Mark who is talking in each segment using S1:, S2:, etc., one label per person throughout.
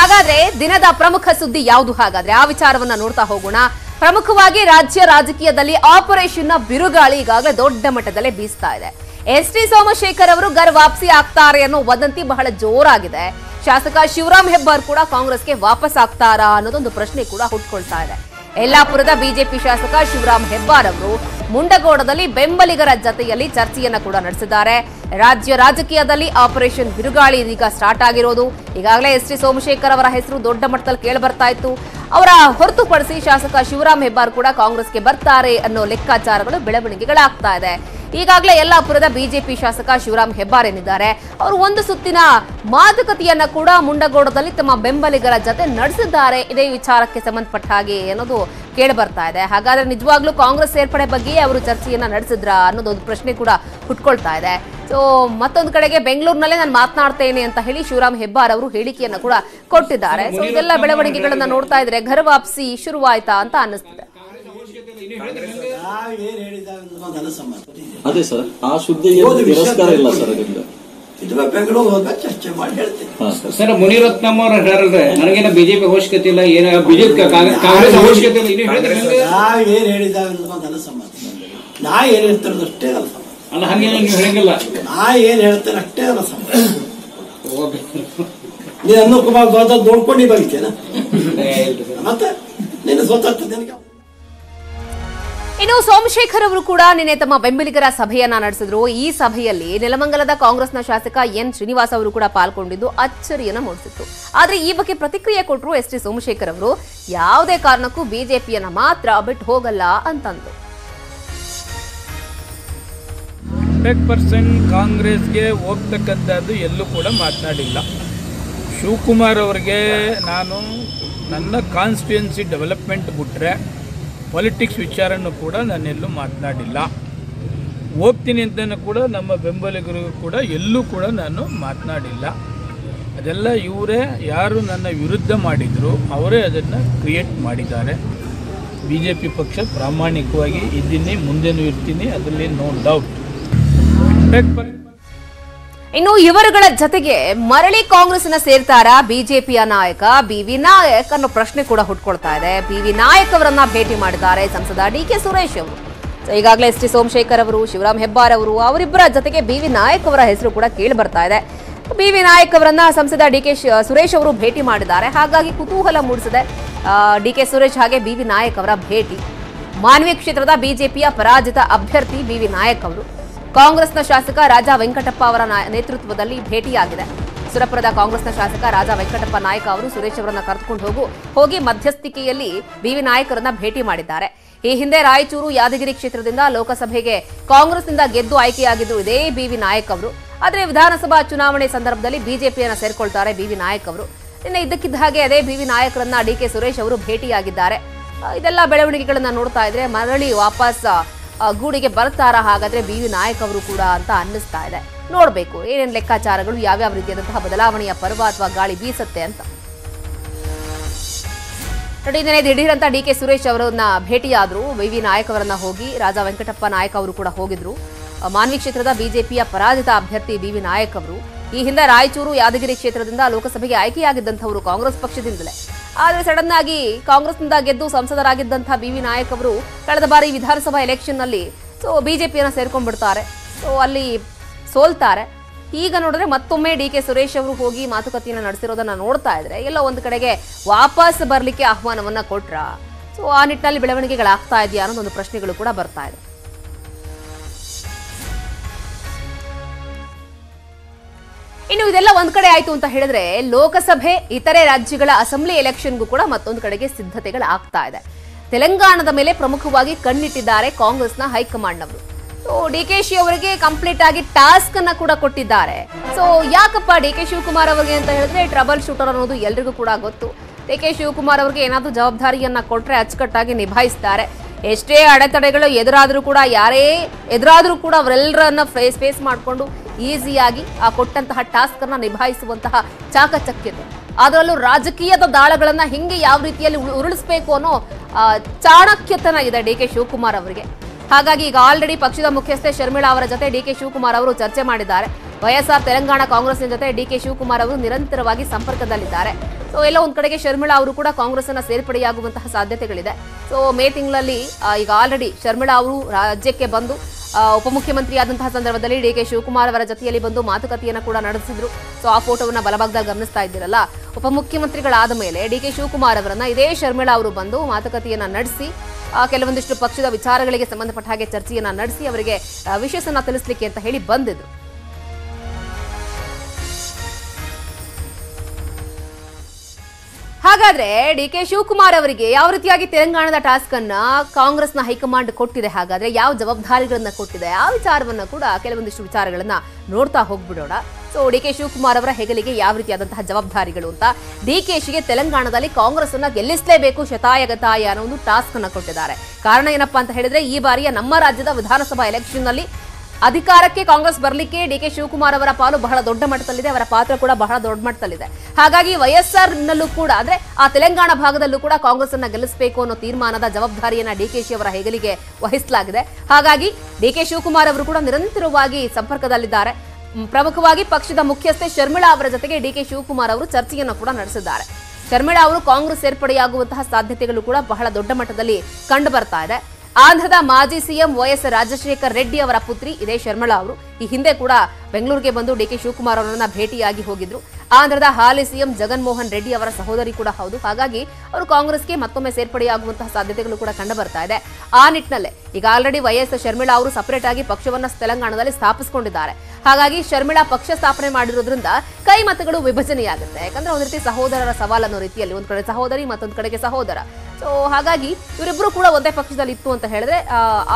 S1: ಹಾಗಾದ್ರೆ ದಿನದ ಪ್ರಮುಖ ಸುದ್ದಿ ಯಾವುದು ಹಾಗಾದ್ರೆ? ಆ ವಿಚಾರವನ್ನ ನೋಡ್ತಾ ಹೋಗೋಣ. ಪ್ರಮುಖವಾಗಿ ರಾಜ್ಯ ರಾಜಕೀಯದಲ್ಲಿ ಆಪರೇಷನ್ನ ಬಿರುಗಾಳಿ ಈಗಾಗಲೇ ದೊಡ್ಡ ಮಟ್ಟದಲ್ಲಿ ಬೀಸ್ತಾ ಇದೆ. ಎಸ್ ಟಿ ಸೋಮಶೇಖರ್ ಅವರು ಗರ್ ವಾಪಸಿ ಆಗ್ತಾರೆ ಅನ್ನೋ ವದಂತಿ ಬಹಳ ಜೋರಾಗಿದೆ. ಶಾಸಕ ಶಿವರಾಮ್ ಹೆಬ್ಬಾರ್ ಕೂಡ ಕಾಂಗ್ರೆಸ್ಗೆ ವಾಪಸ್ ಆಗ್ತಾರಾ ಅನ್ನೋದೊಂದು ಪ್ರಶ್ನೆ ಕೂಡ ಹುಟ್ಕೊಳ್ತಾ ಇದೆ. ಯಲ್ಲಾಪುರದ ಬಿಜೆಪಿ ಶಾಸಕ ಶಿವರಾಮ್ ಹೆಬ್ಬಾರ್ ಅವರು ಮುಂಡಗೋಡದಲ್ಲಿ ಬೆಂಬಲಿಗರ ಜತೆಯಲ್ಲಿ ಚರ್ಚೆಯನ್ನ ಕೂಡ ನಡೆಸಿದ್ದಾರೆ. ರಾಜ್ಯ ರಾಜಕೀಯದಲ್ಲಿ ಆಪರೇಷನ್ ಬಿರುಗಾಳಿ ಇದೀಗ ಸ್ಟಾರ್ಟ್ ಆಗಿರೋದು. ಈಗಾಗಲೇ ಎಸ್ ಟಿ ಸೋಮಶೇಖರ್ ಅವರ ಹೆಸರು ದೊಡ್ಡ ಮಟ್ಟದಲ್ಲಿ ಕೇಳಿ ಬರ್ತಾ ಇತ್ತು. ಅವರ ಹೊರತುಪಡಿಸಿ ಶಾಸಕ ಶಿವರಾಮ್ ಹೆಬ್ಬಾರ್ ಕೂಡ ಕಾಂಗ್ರೆಸ್ಗೆ ಬರ್ತಾರೆ ಅನ್ನೋ ಲೆಕ್ಕಾಚಾರಗಳು ಬೆಳವಣಿಗೆಗಳಾಗ್ತಾ ಇದೆ. ಈಗಾಗಲೇ ಯಲ್ಲಾಪುರದ ಬಿಜೆಪಿ ಶಾಸಕ ಶಿವರಾಮ್ ಹೆಬ್ಬಾರ್ ಏನಿದ್ದಾರೆ ಅವರು ಒಂದು ಸುತ್ತಿನ ಮಾತುಕತೆಯನ್ನ ಕೂಡ ಮುಂಡಗೋಡದಲ್ಲಿ ತಮ್ಮ ಬೆಂಬಲಿಗರ ಜತೆ ನಡೆಸಿದ್ದಾರೆ. ಇದೇ ವಿಚಾರಕ್ಕೆ ಸಂಬಂಧಪಟ್ಟ ಹಾಗೆ ಅನ್ನೋದು ಕೇಳಿ ಬರ್ತಾ ಇದೆ. ಹಾಗಾದ್ರೆ ನಿಜವಾಗ್ಲೂ ಕಾಂಗ್ರೆಸ್ ಸೇರ್ಪಡೆ ಬಗ್ಗೆ ಅವರು ಚರ್ಚೆಯನ್ನ ನಡೆಸಿದ್ರ ಅನ್ನೋದೊಂದು ಪ್ರಶ್ನೆ ಕೂಡ ಹುಟ್ಕೊಳ್ತಾ ಇದೆ. ಸೊ ಮತ್ತೊಂದು ಕಡೆಗೆ ಬೆಂಗಳೂರಿನಲ್ಲೇ ನಾನು ಮಾತನಾಡ್ತೇನೆ ಅಂತ ಹೇಳಿ ಶಿವರಾಮ್ ಹೆಬ್ಬಾರ್ ಅವರು ಹೇಳಿಕೆಯನ್ನ ಕೂಡ ಕೊಟ್ಟಿದ್ದಾರೆ. ಸೊ ಇದೆಲ್ಲ ಬೆಳವಣಿಗೆಗಳನ್ನ ನೋಡ್ತಾ ಇದ್ರೆ ಘರ ವಾಪಸಿ ಶುರುವಾಯ್ತಾ ಅಂತ ಅನ್ನಿಸ್ತಿದೆ.
S2: ಅದೇ ಸರ್ ಆ ಸುದ್ದಿಗೆ ತಿರಸ್ಕಾರ ಇಲ್ಲ ಸರ್ ಅದರಿಂದ.
S3: ಇದು ಬೆಂಗಳೂರು ಹೋದಾಗ ಚರ್ಚೆ ಮಾಡಿ ಹೇಳ್ತೀನಿ.
S2: ಸರ್
S4: ಮುನಿರತ್ನ ಅವ್ರು ಹೇಳ್ರೆ ನನಗೇನ ಬಿಜೆಪಿ ಅವಶ್ಯಕತೆ ಇಲ್ಲ ಏನ ಬಿಜೆಪಿ ಕಾಂಗ್ರೆಸ್ ಅವಶ್ಯಕತೆ ಇಲ್ಲ. ಏನ್ ಹೇಳಿದ್ರೆ ಹೆಂಗೆ?
S3: ಏನ್ ಹೇಳಿದಾಗ ನಾ ಏನ್ ಹೇಳ್ತಾರೆ ಅಷ್ಟೇ ಅಲ್ಲ
S4: ಅಲ್ಲ ಹಂಗೇನ ನೀವು ಹೇಳಂಗಿಲ್ಲ
S3: ನಾ ಏನ್ ಹೇಳ್ತೇನೆ ಅಷ್ಟೇ ಅಲ್ಲ. ನೀನ್ ಅನ್ನು ಕುಮಾರ್ ನೋಡ್ಕೊಂಡು. ಮತ್ತೆ ನೀನು ನಿನಗೆ
S1: ಇನ್ನು ಸೋಮಶೇಖರ್ ಅವರು ಕೂಡ ನಿನ್ನೆ ತಮ್ಮ ಬೆಂಬಲಿಗರ ಸಭೆಯನ್ನ ನಡೆಸಿದ್ರು. ಈ ಸಭೆಯಲ್ಲಿ ನೆಲಮಂಗಲದ ಕಾಂಗ್ರೆಸ್ನ ಶಾಸಕ ಎನ್ ಶ್ರೀನಿವಾಸ್ ಅವರು ಕೂಡ ಪಾಲ್ಗೊಂಡಿದ್ದು ಅಚ್ಚರಿಯನ್ನ ಮೂಡಿಸಿತ್ತು. ಆದ್ರೆ ಈ ಬಗ್ಗೆ ಪ್ರತಿಕ್ರಿಯೆ ಕೊಟ್ಟರು ಎಸ್ ಟಿ ಸೋಮಶೇಖರ್ ಅವರು. ಯಾವುದೇ ಕಾರಣಕ್ಕೂ ಬಿಜೆಪಿಯನ್ನ ಮಾತ್ರ ಬಿಟ್ಟು ಹೋಗಲ್ಲ ಅಂತಂದ್ರು.
S5: ಹಂಡ್ರೆಡ್ ಪರ್ಸೆಂಟ್ ಕಾಂಗ್ರೆಸ್ಗೆ ಹೋಗ್ತಕ್ಕಂಥದ್ದು ಎಲ್ಲೂ ಕೂಡ ಮಾತನಾಡಿಲ್ಲ. ಶಿವಕುಮಾರ್ ಅವರಿಗೆ ನಾನು ನನ್ನ ಕಾನ್ಸ್ಟಿಟ್ಯೂನ್ಸಿ ಡೆವಲಪ್ಮೆಂಟ್ ಬಿಟ್ಟರೆ ಪಾಲಿಟಿಕ್ಸ್ ವಿಚಾರನೂ ಕೂಡ ನಾನೆಲ್ಲೂ ಮಾತನಾಡಿಲ್ಲ. ಹೋಗ್ತೀನಿ ಅಂತಲೂ ಕೂಡ ನಮ್ಮ ಬೆಂಬಲಿಗರಿಗೂ ಕೂಡ ಎಲ್ಲೂ ಕೂಡ ನಾನು ಮಾತನಾಡಿಲ್ಲ. ಅದೆಲ್ಲ ಇವರೇ ಯಾರು ನನ್ನ ವಿರುದ್ಧ ಮಾಡಿದರು ಅವರೇ ಅದನ್ನು ಕ್ರಿಯೇಟ್ ಮಾಡಿದ್ದಾರೆ. ಬಿ ಜೆ ಪಿ ಪಕ್ಷ ಪ್ರಾಮಾಣಿಕವಾಗಿ ಇದ್ದೀನಿ ಮುಂದೆನೂ ಇರ್ತೀನಿ ಅದರಲ್ಲಿ ನೋ ಡೌಟ್
S1: ಇನ್ನು ಇವರುಗಳ ಜತೆಗೆ ಮರಳಿ ಕಾಂಗ್ರೆಸ್ನ ಸೇರ್ತಾರ ಬಿಜೆಪಿಯ ನಾಯಕ ಬಿ ವಿ ನಾಯಕ್ ಅನ್ನೋ ಪ್ರಶ್ನೆ ಕೂಡ ಹುಟ್ಕೊಳ್ತಾ ಇದೆ. ಬಿ ವಿ ನಾಯಕ್ ಅವರನ್ನ ಭೇಟಿ ಮಾಡಿದ್ದಾರೆ ಸಂಸದ ಡಿ ಕೆ ಸುರೇಶ್ ಅವರು. ಈಗಾಗಲೇ ಎಸ್ ಟಿ ಸೋಮಶೇಖರ್ ಅವರು, ಶಿವರಾಮ್ ಹೆಬ್ಬಾರ್ ಅವರು, ಅವರಿಬ್ಬರ ಜೊತೆಗೆ ಬಿ ವಿ ನಾಯಕ್ ಅವರ ಹೆಸರು ಕೂಡ ಕೇಳಿ ಬರ್ತಾ ಇದೆ. ಬಿ ವಿ ನಾಯಕ್ ಅವರನ್ನ ಸಂಸದ ಡಿ ಕೆ ಸುರೇಶ್ ಅವರು ಭೇಟಿ ಮಾಡಿದ್ದಾರೆ. ಹಾಗಾಗಿ ಕುತೂಹಲ ಮೂಡಿಸಿದೆ. ಡಿ ಕೆ ಸುರೇಶ್ ಹಾಗೆ ಬಿ ವಿ ನಾಯಕ್ ಅವರ ಭೇಟಿ. ಮಾನ್ವಿ ಕ್ಷೇತ್ರದ ಬಿಜೆಪಿಯ ಪರಾಜಿತ ಅಭ್ಯರ್ಥಿ ಬಿ ವಿ ನಾಯಕ್ ಅವರು. ಕಾಂಗ್ರೆಸ್ನ ಶಾಸಕ ರಾಜಾ ವೆಂಕಟಪ್ಪ ಅವರ ನೇತೃತ್ವದಲ್ಲಿ ಭೇಟಿಯಾಗಿದೆ. ಸುರಪುರದ ಕಾಂಗ್ರೆಸ್ನ ಶಾಸಕ ರಾಜಾ ವೆಂಕಟಪ್ಪ ನಾಯಕ ಅವರು ಸುರೇಶ್ ಅವರನ್ನು ಕರೆದುಕೊಂಡು ಹೋಗು ಹೋಗಿ ಮಧ್ಯಸ್ಥಿಕೆಯಲ್ಲಿ ಬಿವಿ ನಾಯಕರನ್ನ ಭೇಟಿ ಮಾಡಿದ್ದಾರೆ. ಈ ಹಿಂದೆ ರಾಯಚೂರು, ಯಾದಗಿರಿ ಕ್ಷೇತ್ರದಿಂದ ಲೋಕಸಭೆಗೆ ಕಾಂಗ್ರೆಸ್ನಿಂದ ಗೆದ್ದು ಆಯ್ಕೆಯಾಗಿದ್ದು ಇದೇ ಬಿವಿ ನಾಯಕ್ ಅವರು. ಆದರೆ ವಿಧಾನಸಭಾ ಚುನಾವಣೆ ಸಂದರ್ಭದಲ್ಲಿ ಬಿಜೆಪಿಯನ್ನು ಸೇರ್ಕೊಳ್ತಾರೆ ಬಿವಿ ನಾಯಕ್ ಅವರು. ನಿನ್ನೆ ಇದ್ದಕ್ಕಿದ್ದ ಹಾಗೆ ಅದೇ ಬಿವಿ ನಾಯಕರನ್ನ ಡಿ ಕೆ ಸುರೇಶ್ ಅವರು ಭೇಟಿಯಾಗಿದ್ದಾರೆ. ಇದೆಲ್ಲ ಬೆಳವಣಿಗೆಗಳನ್ನ ನೋಡ್ತಾ ಇದ್ರೆ ಮರಳಿ ವಾಪಸ್ ಗೂಡಿಗೆ ಬರ್ತಾರಾ ಹಾಗಾದ್ರೆ ಬಿ ವಿ ನಾಯಕ್ ಅವರು ಕೂಡ ಅಂತ ಅನ್ನಿಸ್ತಾ ಇದೆ. ನೋಡ್ಬೇಕು, ಏನೇನ್ ಲೆಕ್ಕಾಚಾರಗಳು, ಯಾವ್ಯಾವ ರೀತಿಯಾದಂತಹ ಬದಲಾವಣೆಯ ಪರ್ವ ಅಥವಾ ಗಾಳಿ ಬೀಸತ್ತೆ ಅಂತ. ನೋಡಿ ನಿನ್ನೆ ದಿಢೀರ್ ಅಂತ ಡಿ ಕೆ ಸುರೇಶ್ ಅವರನ್ನ ಭೇಟಿಯಾದ್ರು, ವಿ ವಿ ನಾಯಕ್ ಅವರನ್ನ ಹೋಗಿ, ರಾಜಾ ವೆಂಕಟಪ್ಪ ನಾಯಕ್ ಅವರು ಕೂಡ ಹೋಗಿದ್ರು. ಮಾನ್ವಿ ಕ್ಷೇತ್ರದ ಬಿಜೆಪಿಯ ಪರಾಜಿತ ಅಭ್ಯರ್ಥಿ ಬಿ ವಿ ನಾಯಕ್ ಅವರು. ಈ ಹಿಂದೆ ರಾಯಚೂರು ಯಾದಗಿರಿ ಕ್ಷೇತ್ರದಿಂದ ಲೋಕಸಭೆಗೆ ಆಯ್ಕೆಯಾಗಿದ್ದಂಥವರು ಕಾಂಗ್ರೆಸ್ ಪಕ್ಷದಿಂದಲೇ. ಆದರೆ ಸಡನ್ ಆಗಿ ಕಾಂಗ್ರೆಸ್ನಿಂದ ಗೆದ್ದು ಸಂಸದರಾಗಿದ್ದಂಥ ಬಿ ವಿ ನಾಯಕ್ ಅವರು ಕಳೆದ ಬಾರಿ ವಿಧಾನಸಭಾ ಎಲೆಕ್ಷನ್ನಲ್ಲಿ, ಸೊ, ಬಿಜೆಪಿಯನ್ನು ಸೇರ್ಕೊಂಡ್ಬಿಡ್ತಾರೆ. ಸೊ, ಅಲ್ಲಿ ಸೋಲ್ತಾರೆ. ಈಗ ನೋಡಿದ್ರೆ ಮತ್ತೊಮ್ಮೆ ಡಿ ಕೆ ಸುರೇಶ್ ಅವರು ಹೋಗಿ ಮಾತುಕತೆಯನ್ನು ನಡೆಸಿರೋದನ್ನ ನೋಡ್ತಾ ಇದ್ರೆ, ಎಲ್ಲ ಒಂದು ಕಡೆಗೆ ವಾಪಸ್ ಬರಲಿಕ್ಕೆ ಆಹ್ವಾನವನ್ನ ಕೊಟ್ರ? ಸೊ, ಆ ನಿಟ್ಟಿನಲ್ಲಿ ಬೆಳವಣಿಗೆಗಳಾಗ್ತಾ ಇದೆಯಾ ಅನ್ನೋದೊಂದು ಪ್ರಶ್ನೆಗಳು ಕೂಡ ಬರ್ತಾ ಇದೆ. ಇನ್ನು ಇದೆಲ್ಲ ಒಂದ್ ಕಡೆ ಆಯ್ತು ಅಂತ ಹೇಳಿದ್ರೆ ಲೋಕಸಭೆ, ಇತರೆ ರಾಜ್ಯಗಳ ಅಸೆಂಬ್ಲಿ ಎಲೆಕ್ಷನ್ಗೂ ಕೂಡ ಮತ್ತೊಂದು ಕಡೆಗೆ ಸಿದ್ಧತೆಗಳು ಆಗ್ತಾ ಇದೆ. ತೆಲಂಗಾಣದ ಮೇಲೆ ಪ್ರಮುಖವಾಗಿ ಕಣ್ಣಿಟ್ಟಿದ್ದಾರೆ ಕಾಂಗ್ರೆಸ್ನ ಹೈಕಮಾಂಡ್ನವರು. ಸೊ ಡಿ ಕೆ ಶಿ ಅವರಿಗೆ ಕಂಪ್ಲೀಟ್ ಆಗಿ ಟಾಸ್ಕ್ ಅನ್ನ ಕೂಡ ಕೊಟ್ಟಿದ್ದಾರೆ. ಸೊ ಯಾಕಪ್ಪ ಡಿ ಕೆ ಶಿವಕುಮಾರ್ ಅವರಿಗೆ ಅಂತ ಹೇಳಿದ್ರೆ ಟ್ರಬಲ್ ಶೂಟರ್ ಅನ್ನೋದು ಎಲ್ರಿಗೂ ಕೂಡ ಗೊತ್ತು. ಡಿ ಕೆ ಶಿವಕುಮಾರ್ ಅವರಿಗೆ ಏನಾದರೂ ಜವಾಬ್ದಾರಿಯನ್ನ ಕೊಟ್ರೆ ಅಚ್ಚುಕಟ್ಟಾಗಿ ನಿಭಾಯಿಸ್ತಾರೆ. ಎಷ್ಟೇ ಅಡೆತಡೆಗಳು ಎದುರಾದರೂ ಕೂಡ, ಯಾರೇ ಎದುರಾದರೂ ಕೂಡ ಅವರೆಲ್ಲರನ್ನ ಫೇಸ್ ಫೇಸ್ ಮಾಡಿಕೊಂಡು ಈಸಿಯಾಗಿ ಆ ಕೊಟ್ಟಂತಹ ಟಾಸ್ಕ್ ಅನ್ನ ನಿಭಾಯಿಸುವಂತಹ ಚಾಕಚಕ್ಯತೆ. ಅದರಲ್ಲೂ ರಾಜಕೀಯದ ದಾಳಗಳನ್ನ ಹಿಂಗೆ ಯಾವ ರೀತಿಯಲ್ಲಿ ಉರುಳಿಸಬೇಕು ಅನ್ನೋ ಚಾಣಕ್ಯತನ ಇದೆ ಡಿ ಕೆ ಶಿವಕುಮಾರ್ ಅವರಿಗೆ. ಹಾಗಾಗಿ ಈಗ ಆಲ್ರೆಡಿ ಪಕ್ಷದ ಮುಖ್ಯಸ್ಥೆ ಶರ್ಮಿಳಾ ಅವರ ಜೊತೆ ಡಿ ಕೆ ಶಿವಕುಮಾರ್ ಅವರು ಚರ್ಚೆ ಮಾಡಿದ್ದಾರೆ. ವೈಎಸ್ಆರ್ ತೆಲಂಗಾಣ ಕಾಂಗ್ರೆಸ್ನ ಜೊತೆ ಡಿ ಕೆ ಶಿವಕುಮಾರ್ ಅವರು ನಿರಂತರವಾಗಿ ಸಂಪರ್ಕದಲ್ಲಿದ್ದಾರೆ. ಸೊ ಎಲ್ಲ ಒಂದ್ ಕಡೆಗೆ ಶರ್ಮಿಳಾ ಅವರು ಕೂಡ ಕಾಂಗ್ರೆಸ್ ಅನ್ನ ಸೇರ್ಪಡೆಯಾಗುವಂತಹ ಸಾಧ್ಯತೆಗಳಿದೆ. ಸೊ ಮೇ ತಿಂಗಳಲ್ಲಿ ಈಗ ಆಲ್ರೆಡಿ ಶರ್ಮಿಳಾ ಅವರು ರಾಜ್ಯಕ್ಕೆ ಬಂದು ಉಪಮುಖ್ಯಮಂತ್ರಿ ಆದಂತಹ ಸಂದರ್ಭದಲ್ಲಿ ಡಿ ಕೆ ಶಿವಕುಮಾರ್ ಅವರ ಜತೆಯಲ್ಲಿ ಬಂದು ಮಾತುಕತೆಯನ್ನು ಕೂಡ ನಡೆಸಿದ್ರು. ಸೊ ಆ ಫೋಟೋವನ್ನ ಬಲಭಾಗದಾಗ ಗಮನಿಸ್ತಾ ಇದ್ದೀರಲ್ಲ? ಉಪಮುಖ್ಯಮಂತ್ರಿಗಳಾದ ಮೇಲೆ ಡಿ ಕೆ ಶಿವಕುಮಾರ್ ಅವರನ್ನ ಇದೇ ಶರ್ಮಿಳಾ ಅವರು ಬಂದು ಮಾತುಕತೆಯನ್ನ ನಡೆಸಿ ಕೆಲವೊಂದಿಷ್ಟು ಪಕ್ಷದ ವಿಚಾರಗಳಿಗೆ ಸಂಬಂಧಪಟ್ಟ ಹಾಗೆ ಚರ್ಚೆಯನ್ನ ನಡೆಸಿ, ಅವರಿಗೆ ವಿಶೇಷನ ತಿಳಿಸ್ಲಿಕ್ಕೆ ಅಂತ ಹೇಳಿ ಬಂದಿದ್ರು. ಹಾಗಾದ್ರೆ ಡಿ ಕೆ ಶಿವಕುಮಾರ್ ಅವರಿಗೆ ಯಾವ ರೀತಿಯಾಗಿ ತೆಲಂಗಾಣದ ಟಾಸ್ಕ್ ಅನ್ನ ಕಾಂಗ್ರೆಸ್ನ ಹೈಕಮಾಂಡ್ ಕೊಟ್ಟಿದೆ? ಹಾಗಾದ್ರೆ ಯಾವ ಜವಾಬ್ದಾರಿಗಳನ್ನ ಕೊಟ್ಟಿದೆ? ಆ ವಿಚಾರವನ್ನ ಕೂಡ ಕೆಲವೊಂದಿಷ್ಟು ವಿಚಾರಗಳನ್ನ ನೋಡ್ತಾ ಹೋಗ್ಬಿಡೋಣ. ಸೊ ಡಿ ಕೆ ಶಿವಕುಮಾರ್ ಅವರ ಹೆಗಲಿಗೆ ಯಾವ ರೀತಿಯಾದಂತಹ ಜವಾಬ್ದಾರಿಗಳು ಅಂತ ಡಿ ಕೆ ಶಿಗೆ ತೆಲಂಗಾಣದಲ್ಲಿ ಕಾಂಗ್ರೆಸ್ ಅನ್ನ ಗೆಲ್ಲಿಸಲೇಬೇಕು ಶತಾಯಗತಾಯ ಅನ್ನೋ ಒಂದು ಟಾಸ್ಕ್ ಅನ್ನ ಕೊಟ್ಟಿದ್ದಾರೆ. ಕಾರಣ ಏನಪ್ಪಾ ಅಂತ ಹೇಳಿದ್ರೆ ಈ ಬಾರಿಯ ನಮ್ಮ ರಾಜ್ಯದ ವಿಧಾನಸಭಾ ಎಲೆಕ್ಷನ್ನಲ್ಲಿ ಅಧಿಕಾರಕ್ಕೆ ಕಾಂಗ್ರೆಸ್ ಬರಲಿಕ್ಕೆ ಡಿ ಕೆ ಶಿವಕುಮಾರ್ ಅವರ ಪಾಲು ಬಹಳ ದೊಡ್ಡ ಮಟ್ಟದಲ್ಲಿದೆ. ಅವರ ಪಾತ್ರ ಕೂಡ ಬಹಳ ದೊಡ್ಡ ಮಟ್ಟದಲ್ಲಿದೆ. ಹಾಗಾಗಿ ವೈಎಸ್ಆರ್ ನಲ್ಲೂ ಕೂಡ, ಅಂದ್ರೆ ಆ ತೆಲಂಗಾಣ ಭಾಗದಲ್ಲೂ ಕೂಡ ಕಾಂಗ್ರೆಸ್ ಅನ್ನ ಗೆಲ್ಲಿಸಬೇಕು ಅನ್ನೋ ತೀರ್ಮಾನದ ಜವಾಬ್ದಾರಿಯನ್ನ ಡಿಕೆಶಿ ಅವರ ಹೆಗಲಿಗೆ ವಹಿಸಲಾಗಿದೆ. ಹಾಗಾಗಿ ಡಿ ಕೆ ಶಿವಕುಮಾರ್ ಅವರು ಕೂಡ ನಿರಂತರವಾಗಿ ಸಂಪರ್ಕದಲ್ಲಿದ್ದಾರೆ. ಪ್ರಮುಖವಾಗಿ ಪಕ್ಷದ ಮುಖ್ಯಸ್ಥೆ ಶರ್ಮಿಳಾ ಅವರ ಜೊತೆಗೆ ಡಿ ಕೆ ಶಿವಕುಮಾರ್ ಅವರು ಚರ್ಚೆಯನ್ನು ಕೂಡ ನಡೆಸಿದ್ದಾರೆ. ಶರ್ಮಿಳಾ ಅವರು ಕಾಂಗ್ರೆಸ್ ಸೇರ್ಪಡೆಯಾಗುವಂತಹ ಸಾಧ್ಯತೆಗಳು ಕೂಡ ಬಹಳ ದೊಡ್ಡ ಮಟ್ಟದಲ್ಲಿ ಕಂಡು ಬರ್ತಾ ಇದೆ. ಆಂಧ್ರದ ಮಾಜಿ ಸಿಎಂ ವೈಎಸ್ ರಾಜಶೇಖರ್ ರೆಡ್ಡಿ ಅವರ ಪುತ್ರಿ ಇದೇ ಶರ್ಮಳಾ ಅವರು. ಈ ಹಿಂದೆ ಕೂಡ ಬೆಂಗಳೂರಿಗೆ ಬಂದು ಡಿಕೆ ಶಿವಕುಮಾರ್ ಅವರನ್ನ ಭೇಟಿಯಾಗಿ ಹೋಗಿದ್ರು. ಆಂಧ್ರದ ಹಾಲಿ ಸಿಎಂ ಜಗನ್ಮೋಹನ್ ರೆಡ್ಡಿ ಅವರ ಸಹೋದರಿ ಕೂಡ ಹೌದು. ಹಾಗಾಗಿ ಅವರು ಕಾಂಗ್ರೆಸ್ಗೆ ಮತ್ತೊಮ್ಮೆ ಸೇರ್ಪಡೆಯಾಗುವಂತಹ ಸಾಧ್ಯತೆಗಳು ಕೂಡ ಕಂಡು ಬರ್ತಾ ಇದೆ. ಆ ನಿಟ್ಟಿನಲ್ಲೇ ಈಗ ಆಲ್ರೆಡಿ ವೈಎಸ್ ಶರ್ಮಿಳಾ ಅವರು ಸಪರೇಟ್ ಆಗಿ ಪಕ್ಷವನ್ನ ತೆಲಂಗಾಣದಲ್ಲಿ ಸ್ಥಾಪಿಸಿಕೊಂಡಿದ್ದಾರೆ. ಹಾಗಾಗಿ ಶರ್ಮಿಳಾ ಪಕ್ಷ ಸ್ಥಾಪನೆ ಮಾಡಿರೋದ್ರಿಂದ ಕೈ ಮತಗಳು ವಿಭಜನೆಯಾಗುತ್ತೆ. ಯಾಕಂದ್ರೆ ಒಂದ್ ರೀತಿ ಸಹೋದರರ ಸವಾಲ್ ಅನ್ನೋ ರೀತಿಯಲ್ಲಿ ಒಂದ್ ಕಡೆ ಸಹೋದರಿ ಮತ್ತೊಂದ್ ಕಡೆಗೆ ಸಹೋದರ. ಸೊ ಹಾಗಾಗಿ ಇವರಿಬ್ರು ಕೂಡ ಒಂದೇ ಪಕ್ಷದಲ್ಲಿ ಇತ್ತು ಅಂತ ಹೇಳಿದ್ರೆ